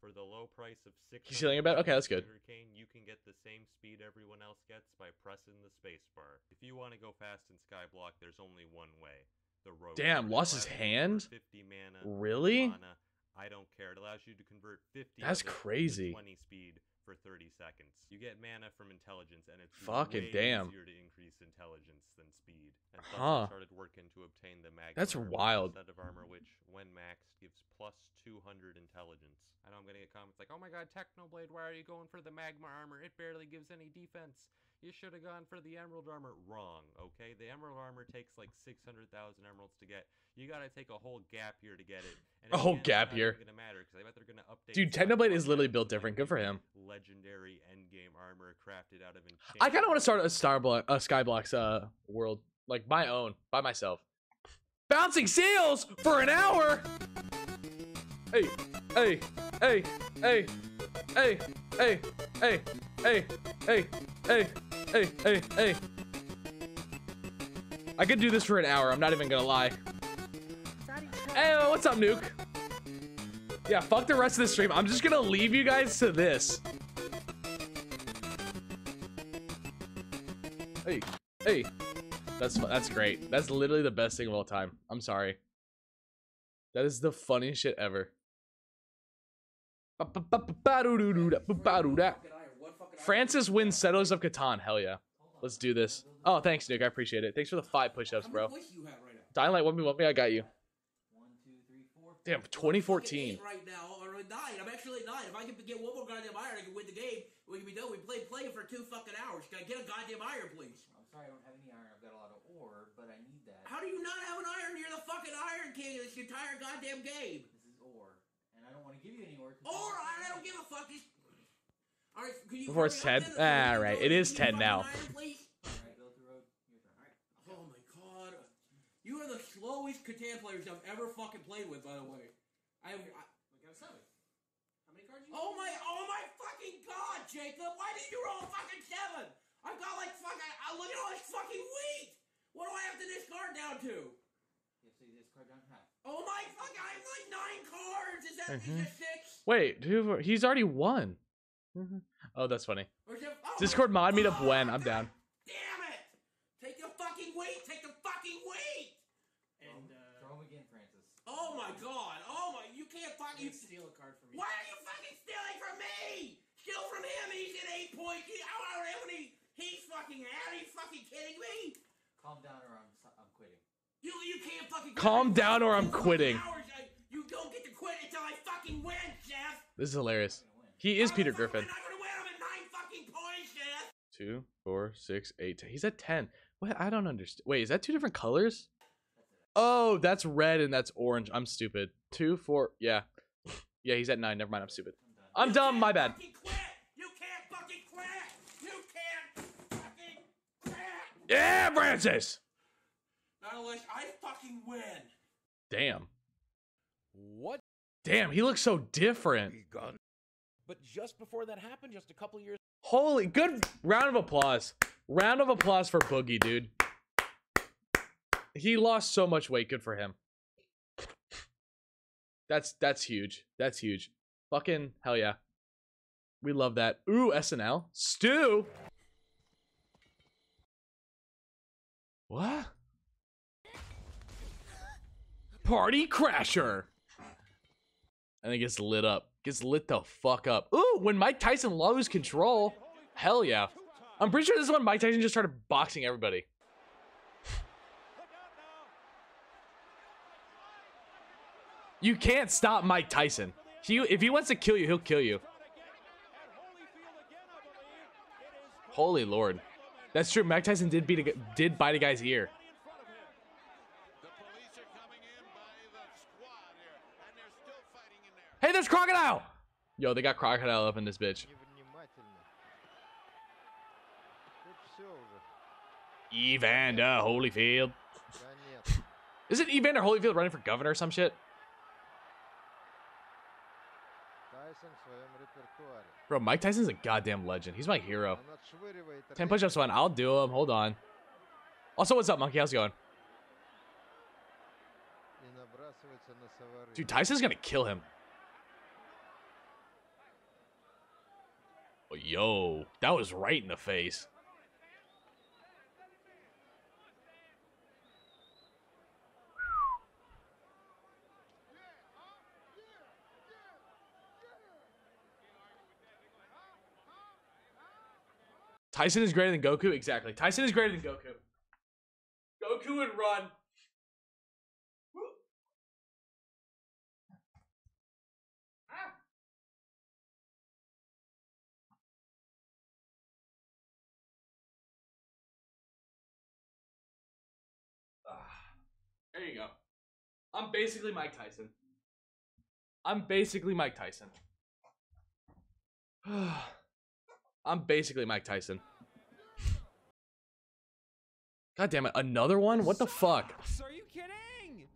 For the low price of 6 He's healing about- okay, that's good. Sugarcane, you can get the same speed everyone else gets by pressing the spacebar. If you want to go fast in Skyblock, there's only one way. The road. Damn, lost his Allows you to hand? 50 mana. Really? Mana. I don't care. It allows you to convert 50 That's of it to crazy. 20 speed for 30 seconds. You get mana from intelligence, and it's Fucking way damn. easier to increase intelligence than speed. And Huh. I started working to obtain the magma. That's wild. Set of armor, which when maxed gives plus 200 intelligence. I know I'm gonna get comments like, "Oh my God, Technoblade, why are you going for the magma armor? It barely gives any defense. You should have gone for the emerald armor." Wrong. Okay, the emerald armor takes like 600,000 emeralds to get. You gotta take a whole gap year to get it. And A whole end, gap year. Gonna matter because I bet they're gonna update. Dude, Technoblade is literally built different. Good for him. Legendary endgame armor crafted out of enchantment. I kind of want to start a Starblock, a Skyblock's uh world, like my own, by myself. Bouncing seals for an hour. Hey, hey, hey, hey, hey, hey, hey, hey, hey, hey, hey, hey, hey. I could do this for an hour. I'm not even gonna lie. Hey, what's up, Nuke? Yeah, fuck the rest of the stream. I'm just gonna leave you guys to this. Hey, hey. That's that's great. That's literally the best thing of all time. I'm sorry. That is the funniest shit ever. Francis wins Settlers of Catan. Hell yeah. Let's do this. Oh, thanks, Nuke. I appreciate it. Thanks for the five push-ups, bro. Dying Light, one me, one me. I got you. Damn, 2014. Right now, or at nine. I'm actually at nine. If I can get one more goddamn iron, I can win the game. We can be done. We played playing for two fucking hours. Can I get a goddamn iron, please? I'm sorry, I don't have any iron. I've got a lot of ore, but I need that. How do you not have an iron? You're the fucking Iron King of this entire goddamn game. This is ore, and I don't want to give you any ore. 'cause Or I don't give a fuck. Just... All right, can you Before it's 10? Ah, right. It is 10 now. please? Alright, go through road. Your turn. Alright. Oh my god. You are the slowest Catan players I've ever fucking played with, by the way. I have. I, We got a seven. How many cards you oh my, oh my fucking god, Jacob! Why did you roll a fucking seven? I've got like fucking. I look at all this fucking wheat. What do I have to discard down to? You have to discard down half. Oh my fucking! I have like nine cards. Is that, is Mhm. that six? Wait, who- he's already won. Mhm. Oh, that's funny. Or oh Discord my mod meetup God, when? I'm down. Damn it! Take the fucking wheat. Take the fucking wheat. And uh, throw him again, Francis. Oh my god! Oh my! You can't fucking You steal a card from me. Why are you fucking stealing from me? Steal from him. He's at eight points. He, how are how many? He's fucking out. Are you fucking kidding me? Calm down, or I'm s- I'm quitting. You you can't fucking Calm down or I'm quitting. Hours, I- you don't get to quit until I fucking win, Jeff. This is hilarious. He is Peter Griffin. I'm gonna win. I'm at nine fucking points, Jeff. Two, four, six, eight. ten. He's at 10. What? I don't understand. Wait, is that two different colors? Oh, that's red and that's orange. I'm stupid. Two, four. Yeah. Yeah, he's at nine. Never mind. I'm stupid. I'm dumb. My bad. You can't fucking quit. You can't fucking quit. Yeah, Francis. Not unless I fucking win. Damn. What? Damn, he looks so different. But just before that happened, just a couple years Holy, good round of applause. Round of applause for Boogie, dude. He lost so much weight. Good for him. That's that's huge. That's huge. Fucking hell yeah. We love that. Ooh, SNL. Stu. What? Party Crasher. And it gets lit up. Gets lit the fuck up. Ooh, when Mike Tyson loses control. Hell yeah. I'm pretty sure this is when Mike Tyson just started boxing everybody. You can't stop Mike Tyson. He, if he wants to kill you, he'll kill you. Holy Lord. That's true. Mike Tyson did beat a, did bite a guy's ear. Hey, there's crocodile. Yo, they got crocodile up in this bitch. Evander Holyfield. Is it Evander Holyfield running for governor or some shit? Bro, Mike Tyson's a goddamn legend. He's my hero. 10 push-ups fun. I'll do them. Hold on. Also, what's up, Monkey? How's it going? Dude, Tyson's gonna kill him. Oh, yo, that was right in the face. Tyson is greater than Goku? Exactly. Tyson is greater than Goku. Goku would run. Ah. There you go. I'm basically Mike Tyson. I'm basically Mike Tyson. I'm basically Mike Tyson. God damn it, another one? What the fuck? Are you kidding?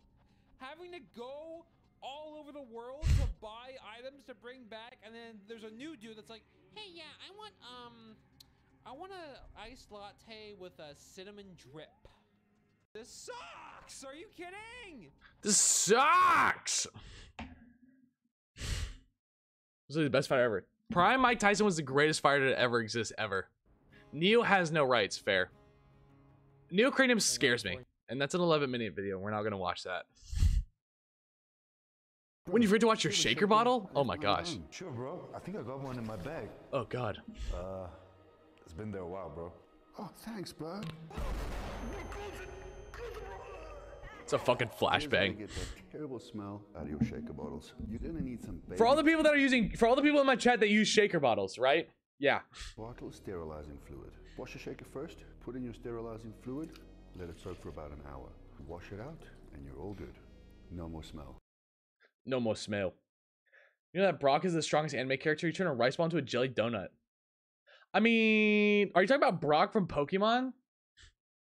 Having to go all over the world to buy items to bring back, and then there's a new dude that's like, "Hey, yeah, I want um, I want a iced latte with a cinnamon drip." This sucks. Are you kidding? This sucks. This is the best fight ever. Prime Mike Tyson was the greatest fighter to ever exist ever. Neo has no rights. Fair. Neo Cranium scares me, and that's an 11 minute video. We're not gonna watch that. When you forget to watch your shaker bottle? Oh my gosh. Sure, bro. I think I got one in my bag. Oh god. Uh, it's been there a while, bro. Oh, thanks, bro. It's a fucking Here's how to flashbang. terrible smell out of your shaker bottles. You're gonna need some For all the people that are using, for all the people in my chat that use shaker bottles, right? Yeah. bottle sterilizing fluid. Wash your shaker first. Put in your sterilizing fluid. Let it soak for about an hour. Wash it out, and you're all good. No more smell. No more smell. You know that Brock is the strongest anime character. You turn a rice ball into a jelly donut. I mean, are you talking about Brock from Pokemon?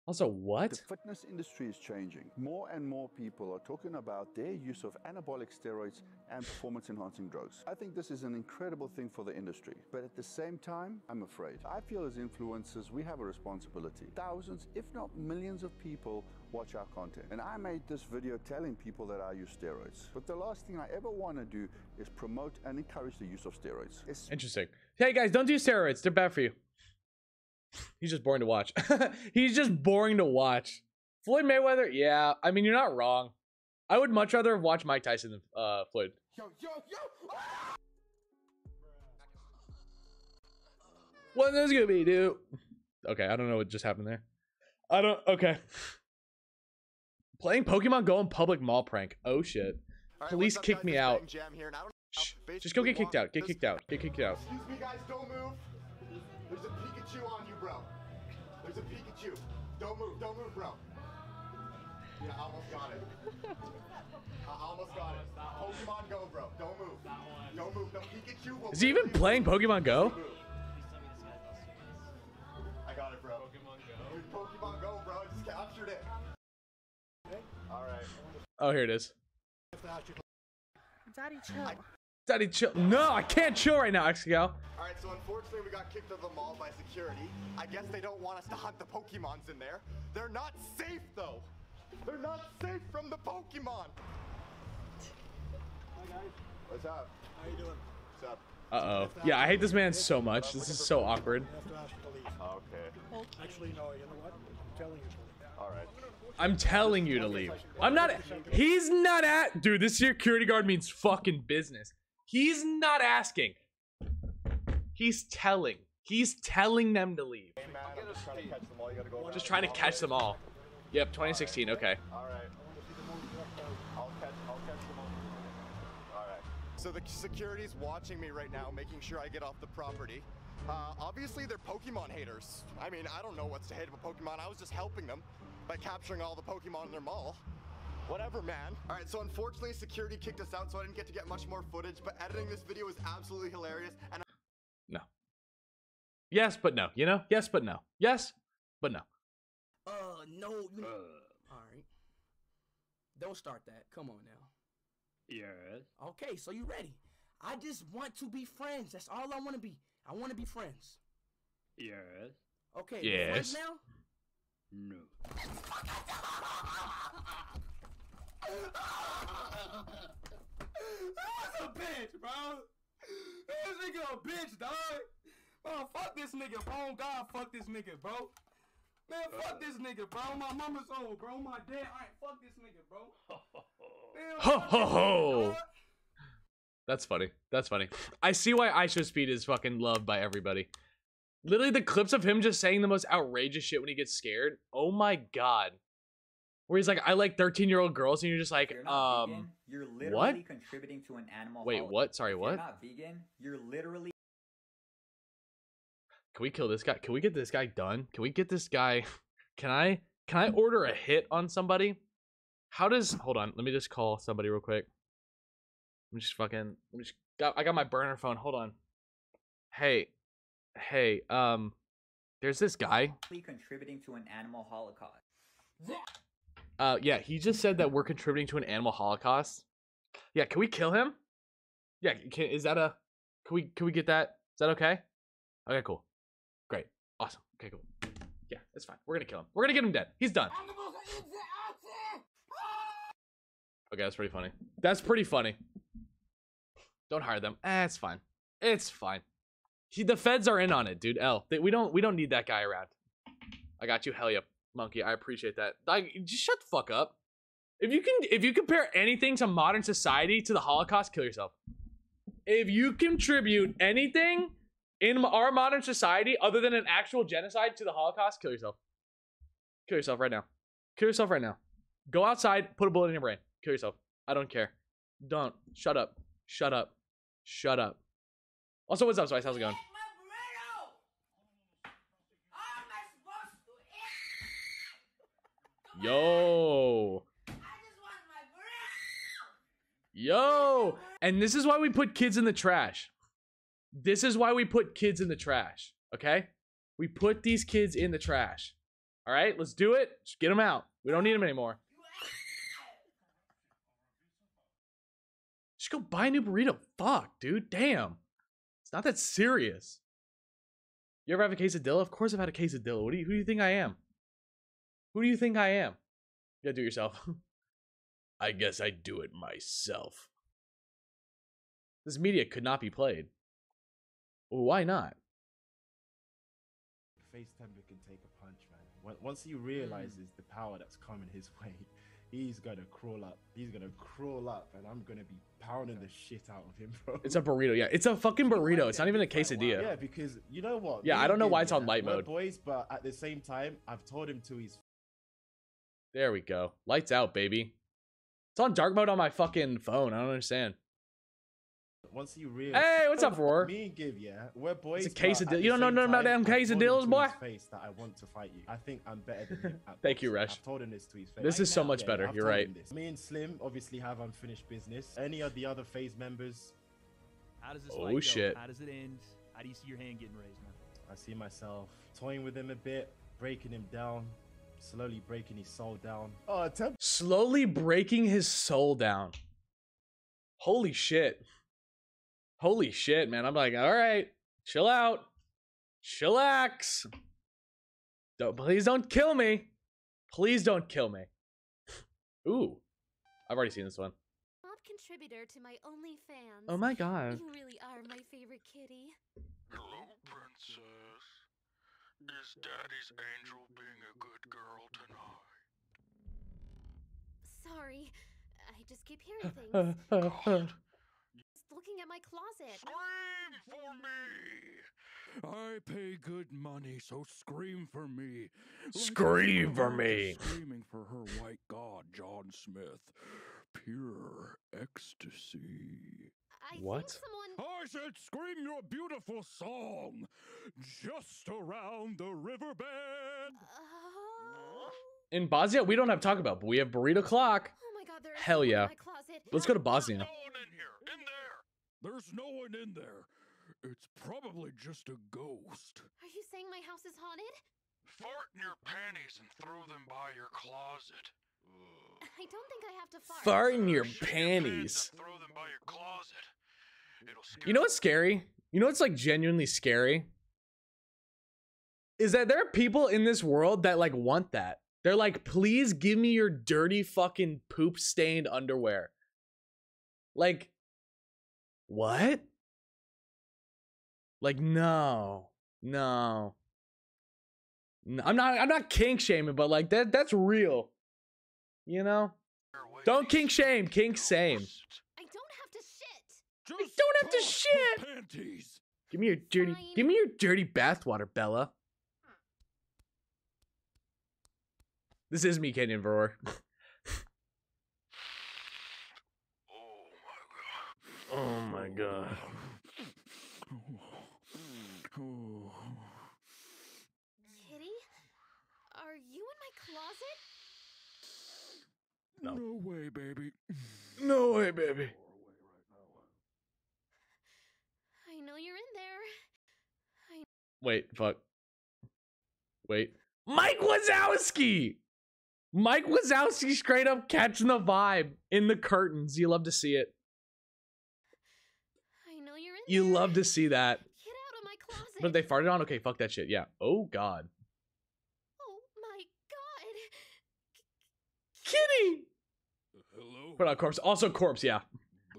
Also, what? The fitness industry is changing. More and more people are talking about their use of anabolic steroids and performance enhancing drugs. I think this is an incredible thing for the industry. But at the same time, I'm afraid. I feel as influencers, we have a responsibility. Thousands, if not millions of people watch our content. And I made this video telling people that I use steroids. But the last thing I ever want to do is promote and encourage the use of steroids. It's Interesting. Hey guys, don't do steroids. They're bad for you. He's just boring to watch. He's just boring to watch. Floyd Mayweather, yeah. I mean, you're not wrong. I would much rather watch Mike Tyson than uh, Floyd. Yo, yo, yo! What is gonna be, dude? Okay, I don't know what just happened there. I don't. Okay. Playing Pokemon Go in public mall prank. Oh shit. Police kicked me out. Shh. Just go get kicked out. Get kicked out. Get kicked out. Excuse me, guys, don't move. There's a Pikachu on bro. There's a Pikachu. Don't move, don't move, bro. Yeah, I almost got it. I almost got it. Pokemon Go, bro. Don't move. Don't move. No, Pikachu will Is he even playing Pokemon Go? I got it, bro. Pokemon Go. Dude, Pokemon Go, bro. I just captured it. Alright. Oh, here it is. Daddy, chill. Daddy, chill. No, I can't chill right now, Excal. Alright, so unfortunately we got kicked out of the mall by security. I guess they don't want us to hunt the Pokemons in there. They're not safe though. They're not safe from the Pokemon. Hi, guys. What's up? How you doing? What's up? Uh oh. Yeah, I hate this man so much. This is so awkward. Okay. Actually, no, you know what? I'm telling you. All right. I'm telling you to leave. I'm not. He's not at. Dude, this security guard means fucking business. He's not asking. He's telling. He's telling them to leave. Hey, just trying to catch them all. You gotta go. Just trying to catch them all. Yep, 2016. Okay. All right. I'll catch. I'll catch them all. All right. So the security's watching me right now, making sure I get off the property. Uh, obviously, they're Pokemon haters. I mean, I don't know what's to hate about Pokemon. I was just helping them by capturing all the Pokemon in their mall. Whatever, man. All right, so unfortunately, security kicked us out, so I didn't get to get much more footage, but editing this video was absolutely hilarious, and No. Yes, but no. You know? Yes, but no. Yes, but no. Uh, no, you know. All right. Don't start that. Come on now. Yes. Okay, so you ready? I just want to be friends. That's all I want to be. I want to be friends. Yes. Okay. we're friends Yes. now. No. That's a bitch, bro. This nigga a bitch, dog. Oh, fuck this nigga, bro. Oh, God, fuck this nigga, bro. Man, fuck this nigga, bro. My mama's old, bro. My dad, alright, fuck this nigga, bro. Man, Ho fuck ho nigga, ho. That's funny. That's funny. I see why IShowSpeed is fucking loved by everybody. Literally, the clips of him just saying the most outrageous shit when he gets scared. Oh my god. Where he's like, I like 13 year old girls, and you're just like, You're um, vegan, you're literally what? contributing to an animal. Wait, holocaust. what? Sorry, If what? You're not vegan. You're literally. Can we kill this guy? Can we get this guy done? Can we get this guy? Can I? Can I order a hit on somebody? How does? Hold on. Let me just call somebody real quick. I'm just fucking. Let me just. Got, I got my burner phone. Hold on. Hey, hey. Um, there's this guy. contributing to an animal holocaust. Uh, yeah, he just said that we're contributing to an animal holocaust. Yeah, can we kill him? Yeah, can, is that a? Can we can we get that? Is that okay? Okay, cool, great, awesome. Okay, cool. Yeah, that's fine. We're gonna kill him. We're gonna get him dead. He's done. Okay, that's pretty funny. That's pretty funny. Don't hire them. Eh, it's fine. It's fine. He, the feds are in on it, dude. L. They, we don't we don't need that guy around. I got you. Hell yeah, monkey. I appreciate that. Like, just shut the fuck up. If you can, if you compare anything to modern society to the Holocaust, kill yourself. If you contribute anything in our modern society other than an actual genocide to the Holocaust, kill yourself. Kill yourself right now. Kill yourself right now. Go outside, put a bullet in your brain. Kill yourself. I don't care. Don't. Shut up. Shut up. Shut up. Also, what's up, Spice? How's it going? Yo. Yo. And this is why we put kids in the trash. This is why we put kids in the trash. Okay? We put these kids in the trash. All right? Let's do it. Just get them out. We don't need them anymore. Just go buy a new burrito. Fuck, dude. Damn. It's not that serious. You ever have a quesadilla? Of course I've had a quesadilla. What do you who do you think I am? Who do you think I am? You gotta do it yourself. I guess I do it myself. This media could not be played. Well, why not? FaZe Temperrr can take a punch, man. Once he mm. realizes the power that's coming his way, he's gonna crawl up. He's gonna crawl up, and I'm gonna be pounding the shit out of him, bro. It's a burrito. Yeah, it's a fucking burrito. It's not even a quesadilla. Yeah, because you know what? Yeah, I don't know why it's on light mode. boys, but at the same time, I've told him to his There we go. Lights out, baby. It's on dark mode on my fucking phone. I don't understand. Once you realize. Hey, what's up, Roar? Me and Give, yeah, we're boys. It's a but at quesadilla. You don't know nothing about time, damn I've told him quesadillas, boy? Face that I want to fight you. I think I'm better than him. Thank you, boxing. Resh. I've told him this to his face. This is so Yeah, much better. I've You're right. Me and Slim obviously have unfinished business. Any of the other FaZe members, How does this Oh, shit. How does it end? How do you see your hand getting raised, man? I see myself toying with him a bit, breaking him down, slowly breaking his soul down. Oh, attempt. Slowly breaking his soul down. Holy shit. Holy shit, man. I'm like, all right, chill out. Chillax. Don't please don't kill me. Please don't kill me. Ooh. I've already seen this one. contributor to my OnlyFans. Oh my God. You really are my favorite kitty. Hello, princess. Is Daddy's angel being a good girl tonight? Sorry, I just keep hearing things. Just looking at my closet. Scream for me! I pay good money, so scream for me. Like Scream for me. Screaming for her white god, John Smith. Pure ecstasy. I What? think someone. I said, scream your beautiful song just around the riverbed. Oh. In Bosnia, we don't have Taco Bell, but we have Burrito Clock. Oh my god, there's Hell yeah. in my. Let's go to Bosnia. There's no one in there. It's probably just a ghost. Are you saying my house is haunted? Fart in your panties and throw them by your closet. I don't think I have to fart. Fart in your panties. Throw them by your closet. You know what's scary? You know what's like genuinely scary? Is that there are people in this world that like want that. They're like, please give me your dirty fucking poop stained underwear. Like, what? Like, no, no. No, I'm not. I'm not kink shaming, but like that. That's real. You know. Don't kink shame. Kink same. I don't have to shit. You don't have to shit. panties. Give me your dirty. Give me your dirty bathwater, Bella. This is me, Kenyon Veror. oh my god. Oh my god. Kitty? Are you in my closet? No. way, baby. No way, baby. I know you're in there. I Wait, fuck. Wait. Mike Wazowski! Mike Wazowski straight up catching the vibe in the curtains. You love to see it. I know you're in You love to see that. Get out of my closet. But if they farted on, okay, fuck that shit. Yeah. Oh god. Oh my god. Kitty! Hello? Put on corpse. Also corpse, yeah.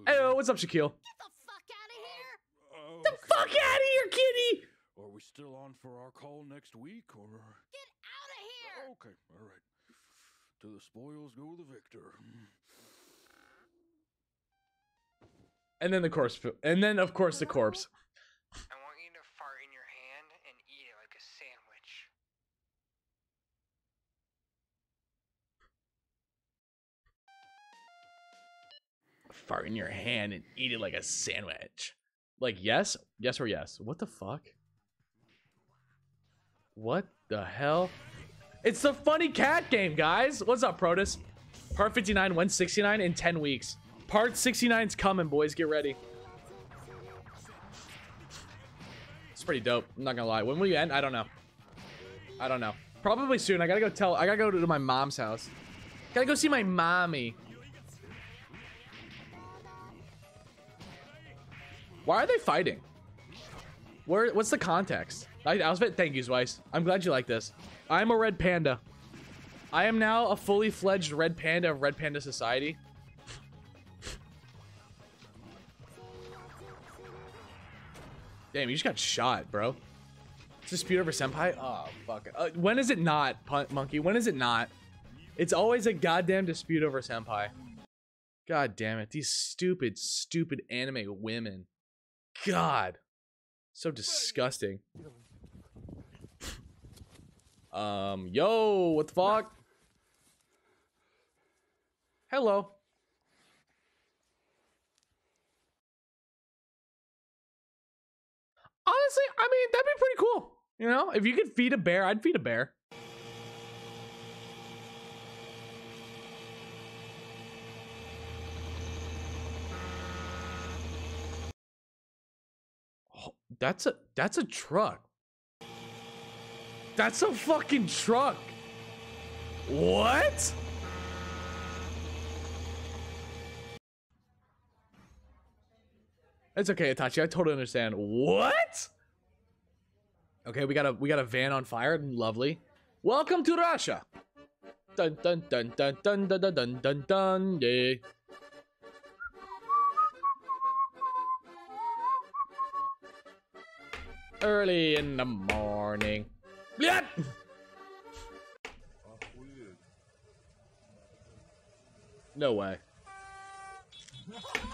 Hey, what's up, Shaquille? Get the fuck out of here. Oh, the fuck out of here, kitty! Are we still on for our call next week, or? Get out of here! Oh, okay, all right. To the spoils go the victor. And then the corpse. And then, of course, the corpse. I want you to fart in your hand and eat it like a sandwich. Fart in your hand and eat it like a sandwich. Like, yes? Yes or yes? What the fuck? What the hell? It's the funny cat game, guys. What's up, Protus? Part 59 went 69 in 10 weeks. Part 69's coming, boys. Get ready. It's pretty dope. I'm not gonna lie. When will you end? I don't know. I don't know. Probably soon. I gotta go tell. I gotta go to my mom's house. Gotta go see my mommy. Why are they fighting? Where? What's the context? I, Outfit. Thank you, Weiss. I'm glad you like this. I'm a red panda. I am now a fully fledged red panda of Red Panda Society. Damn, you just got shot, bro. It's Dispute over senpai? Oh, fuck. Uh, when is it not, Monkey? When is it not? It's always a goddamn dispute over senpai. God damn it. These stupid, stupid anime women. God. So disgusting. Um, yo, what the fuck? Hello. Honestly, I mean, that'd be pretty cool. You know, if you could feed a bear, I'd feed a bear. Oh, that's a that's a truck. That's a fucking truck. What? It's okay, Itachi. I totally understand. What? Okay, we got a we got a van on fire. Lovely. Welcome to Russia. Dun dun dun dun dun dun dun dun dun dun. Yeah. Early in the morning. No way.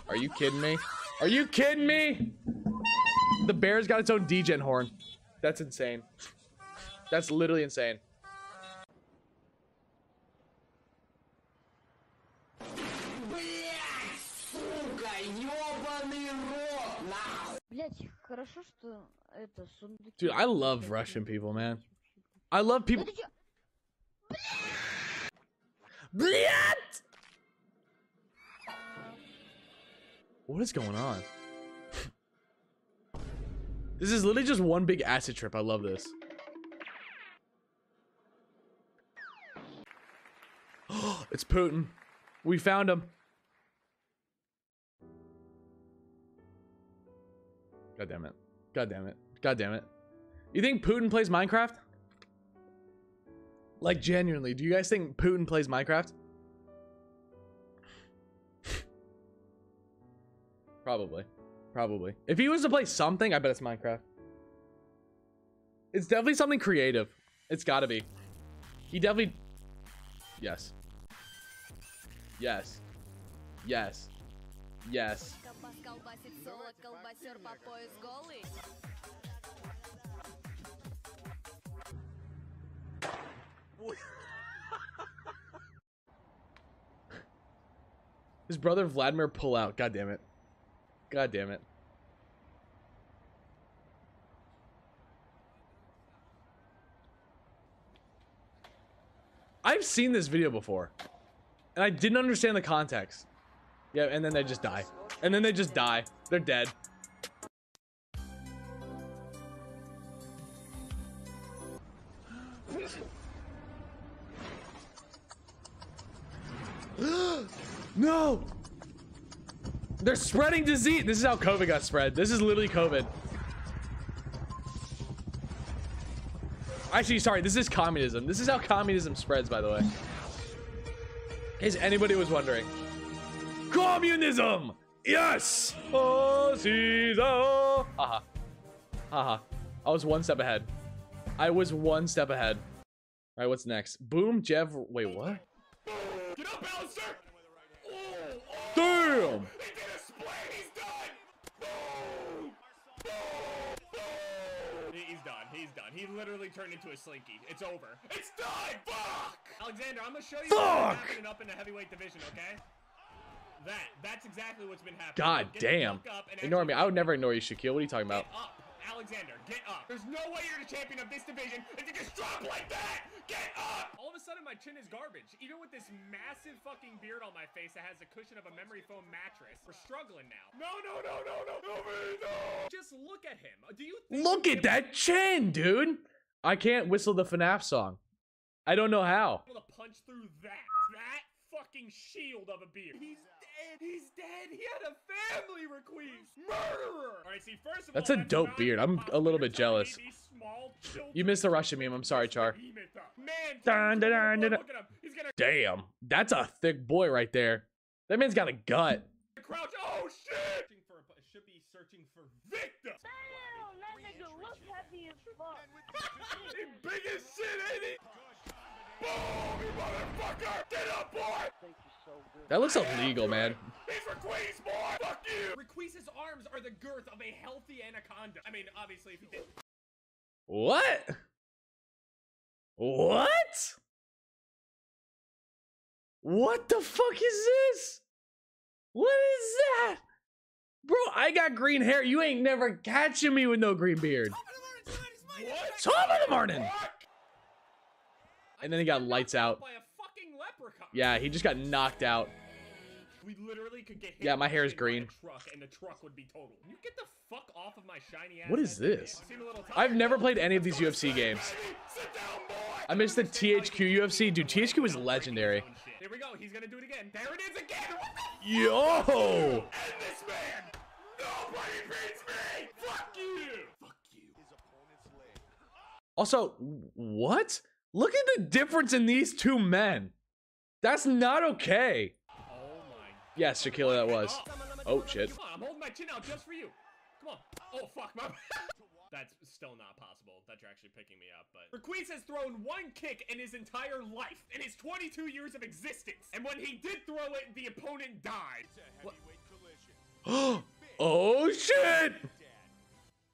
Are you kidding me? Are you kidding me? The bear's got its own degen horn. That's insane. That's literally insane. Dude, I love Russian people, man. I love people. What is going on? this is literally just one big acid trip. I love this. it's Putin. We found him. God damn it. God damn it. God damn it. You think Putin plays Minecraft? Like genuinely, do you guys think Putin plays Minecraft? Probably. Probably. If he was to play something, I bet it's Minecraft. It's definitely something creative. It's gotta be. He definitely... Yes. Yes. Yes. Yes Колбас колбасит соло, колбасер по пояс голый. His brother Vladimir pull out. God damn it. God damn it. I've seen this video before. And I didn't understand the context. Yeah, and then they just die. And then they just die. They're dead. no! They're spreading disease. This is how COVID got spread. This is literally COVID. Actually, sorry, this is communism. This is how communism spreads, by the way. In case anybody was wondering. Communism! Yes! Oh, Caesar! Haha. Haha. I was one step ahead. I was one step ahead. All right, what's next? Boom, Jev. Wait, what? Get up, Alistair! Damn! He- He's done. He's done. He literally turned into a slinky. It's over. It's done. Fuck! Alexander, I'm gonna show you what's happening up in the heavyweight division. Okay? That. That's exactly what's been happening. God Get damn. up and Ignore me. I would never ignore you, Shaquille. What are you talking about? Up. Alexander, get up. There's no way you're the champion of this division if you just drop like that. Get up. All of a sudden, my chin is garbage. Even with this massive fucking beard on my face that has the cushion of a memory foam mattress, we're struggling now. No, no, no, no, no, no, no. Just look at him. Do you think Look at that chin, dude! I can't whistle the FNAF song. I don't know how. able to punch through that? That fucking shield of a beard. He's dead. He's dead. He had a family, Requise. Murderer. All right, see, first of That's all, a dope beard. I'm a little bit jealous. these small children You missed the Russian meme. I'm sorry, Char. Man, Dun, dun, dun, Damn. That's a thick boy right there. That man's got a gut. crouch. Oh shit! Searching should be searching for victims. Damn, that nigga look heavy as fuck. he big as shit, ain't he? Boom, you motherfucker! Get up, boy! That looks illegal, man. He's boy! Fuck you! Arms are the girth of a healthy anaconda. I mean, obviously, if he did. What? What? What the fuck is this? What is that? Bro, I got green hair. You ain't never catching me with no green beard. What? Top of the morning. And then he got lights out. Yeah, he just got knocked out. We literally could get hit Yeah, my hair is shit by a green. Truck and the truck would be total. You get the fuck off of my shiny ass. What is this? man. Seem a little tired. I've never played any of these UFC games. Sit down, boy. I missed the THQ UFC. Dude, THQ was legendary. Here we go. He's gonna do it again. There it is again. Yo! End this man. Nobody beats me. Fuck you. Fuck you. Also, what? Look at the difference in these two men. That's not okay. Oh my. Yes, Shaquille, that was. Oh, shit. Come on, I'm holding my chin out just for you. Come on. Oh fuck, my. That's still not possible that you're actually picking me up, but Requise has thrown one kick in his entire life, in his 22 years of existence. And when he did throw it, the opponent died. What? oh shit!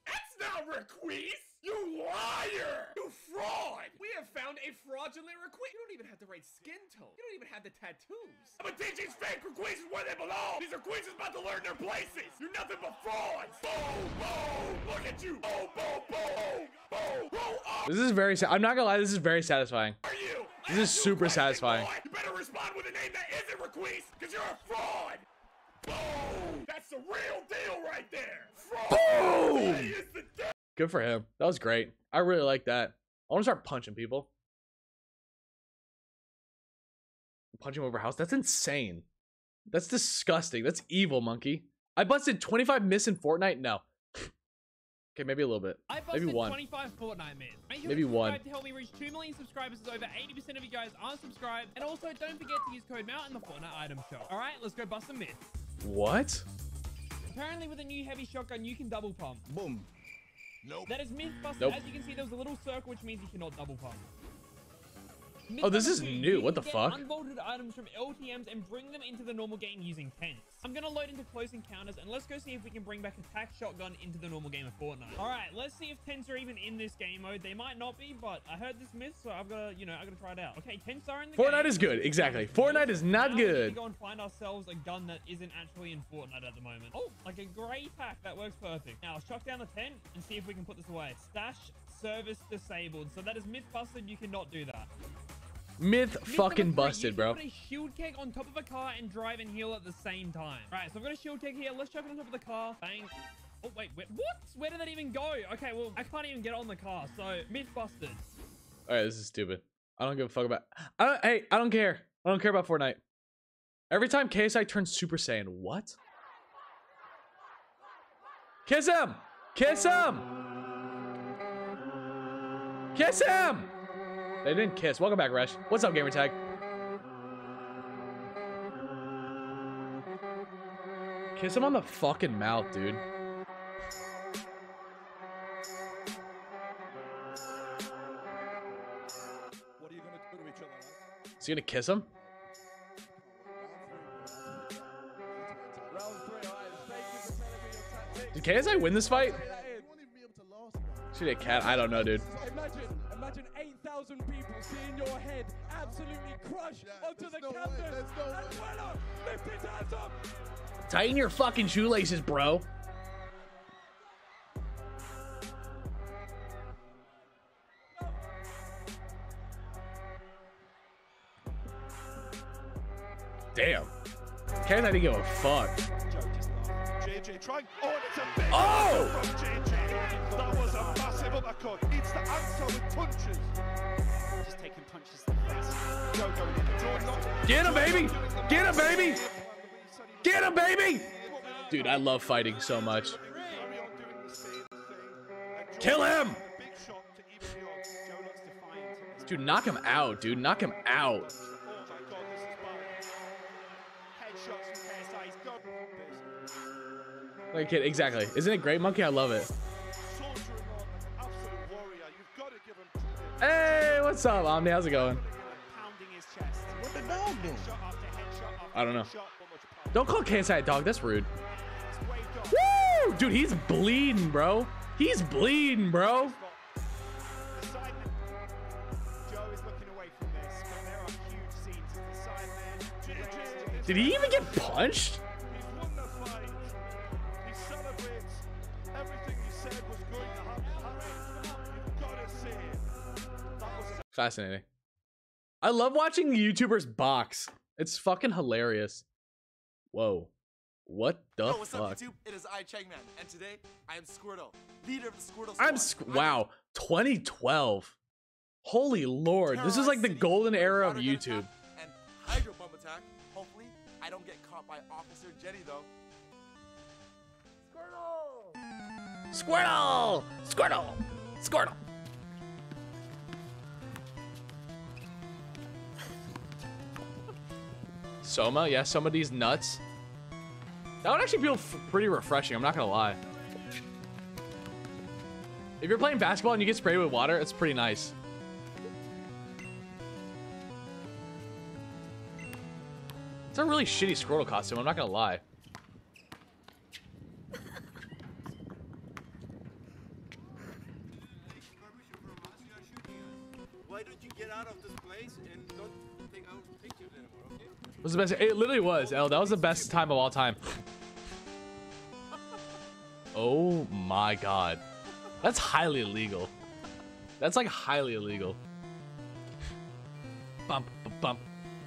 That's not Requise! You liar! You fraud! We have found a fraudulent Requise. You don't even have the right skin tone. You don't even have the tattoos. I'm teach these fake Requises where they belong! These Requises about to learn their places! You're nothing but frauds! Boom! Boom! Look at you! Boom! Boom! Boom! Boom! Up! This is very. Sa- I'm not gonna lie. This is very satisfying. Are you? This is super satisfying. You better respond with a name that isn't Requise, because you're a fraud! Boom! That's the real deal right there! Fraud! Boom! That is the deal! Good for him. That was great. I really like that. I want to start punching people. Punching over house. That's insane. That's disgusting. That's evil, monkey. I busted 25 miss in Fortnite. No. okay, maybe a little bit. I busted Maybe one. 25 Fortnite man. Make sure Maybe to one. to help me reach 2 million subscribers as over 80% of you guys aren't subscribed. And also, don't forget to use code MOUNT in the Fortnite item shop. Alright, let's go bust some myths. What? Apparently, with a new heavy shotgun, you can double pump. Boom. Nope. That is myth busted. Nope. As you can see, there was a little circle, which means you cannot double pump. Oh, this is new. What the fuck? Unvaulted items from LTMs and bring them into the normal game using tents. I'm gonna load into close encounters and let's go see if we can bring back attack shotgun into the normal game of Fortnite. All right, let's see if tents are even in this game mode. They might not be, but I heard this myth, so I've got to, you know, I got to try it out. Okay, tents are in the game. Fortnite is good. Exactly. Fortnite is not Now we need to go and find ourselves a gun that isn't actually in Fortnite at the moment. Oh, like a gray pack. That works perfect. Now, chuck down the tent and see if we can put this away. Stash service disabled. So that is myth busted. You cannot do that. Myth Myth fucking busted, bro. Put a shield keg on top of a car and drive and heal at the same time. Right, so I've got a shield keg here. Let's chuck it on top of the car. Bang. Oh, wait, wait, what? Where did that even go? Okay, well, I can't even get on the car, so myth busted. All right, this is stupid. I don't give a fuck about. I don't. Hey, I don't care. I don't care about Fortnite. Every time KSI turns Super Saiyan, what? Kiss him! Kiss him! Kiss him! They didn't kiss. Welcome back, Resh. What's up, gamertag? Kiss him on the fucking mouth, dude. What are you gonna do to each other? Is he gonna kiss him? Did KSI win this fight? Shoot a cat. I don't know, dude. Imagine, imagine 8,000 people seeing your head absolutely crush onto the canvas. and Weller, lift his hands up. Tighten your fucking shoelaces, bro. Damn. KSI didn't give a fuck. JJ trying. Oh, and it's a big Oh! from JJ. That was a massive uppercut. It's the answer with punches. Get him, baby! Get him, baby! Get him, baby! Dude, I love fighting so much. Kill him! Dude, knock him out, dude. Knock him out. Headshots from KSI. He's got Like a kid, exactly. Isn't it great, Monkey? I love it. absolute warrior. You've got to give him Hey, what's up, Omni? How's it going? What the dog doing? I don't know. Don't call KSI a dog. That's rude. Woo! Dude, he's bleeding, bro. He's bleeding, bro. Did he even get punched? Fascinating. I love watching YouTubers box. It's fucking hilarious. Whoa. What the Yo, what's fuck? up, YouTube? It is I, Changman, and today I am Squirtle, leader of the Squirtle Squad. I'm squ- wow, 2012. Holy lord, this is like the golden era of YouTube. And Hydro Pump Attack. Hopefully, I don't get caught by Officer Jenny, though. Squirtle! Squirtle! Squirtle! Soma, yeah, some of these nuts. That would actually feel pretty refreshing. I'm not gonna lie. If you're playing basketball and you get sprayed with water, it's pretty nice. It's a really shitty Squirtle costume, I'm not gonna lie. Was the best. It literally was. L. That was the best time of all time. Oh my god. That's highly illegal. That's like highly illegal. Bump, bump, bump.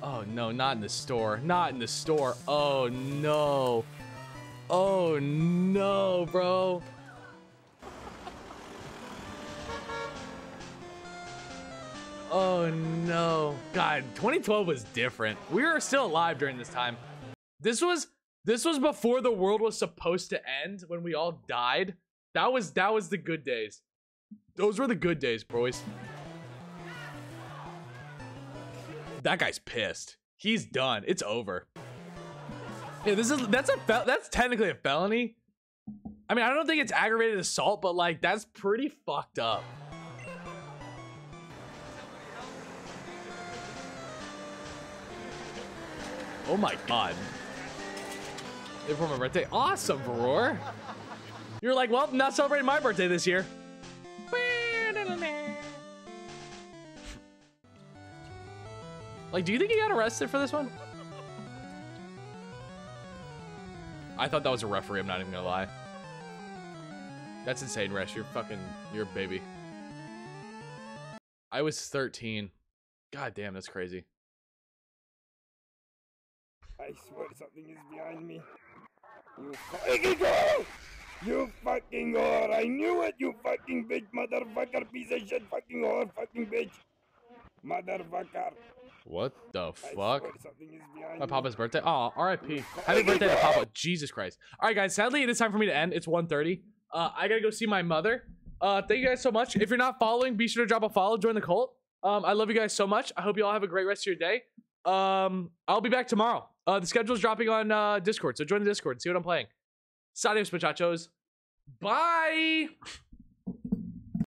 Oh no, not in the store. Not in the store. Oh no. Oh no, bro. Oh no. God, 2012 was different. We were still alive during this time. This was this was before the world was supposed to end when we all died. That was that was the good days. Those were the good days, boys. That guy's pissed. He's done. It's over. Yeah, this is that's a that's technically a felony. I mean, I don't think it's aggravated assault, but like that's pretty fucked up. Oh my god. Before my birthday. Awesome, Varor. You're like, well, not celebrating my birthday this year. Like, do you think he got arrested for this one? I thought that was a referee, I'm not even gonna lie. That's insane, Resh. You're fucking, you're a baby. I was 13. God damn, that's crazy. I swear something is behind me. You fucking go! You fucking whore! I knew it, you fucking bitch, motherfucker, piece of shit, fucking whore, fucking bitch. Motherfucker. What the fuck? swear something is behind My. Papa's birthday? Oh, RIP. Happy birthday to Papa. Jesus Christ. All right, guys. Sadly, it is time for me to end. It's 1.30. Uh, I gotta go see my mother. Uh, thank you guys so much. If you're not following, be sure to drop a follow. Join the cult. Um, I love you guys so much. I hope you all have a great rest of your day. Um, I'll be back tomorrow. Uh, the schedule's dropping on uh, Discord, so join the Discord. See what I'm playing. Adios, muchachos. Bye.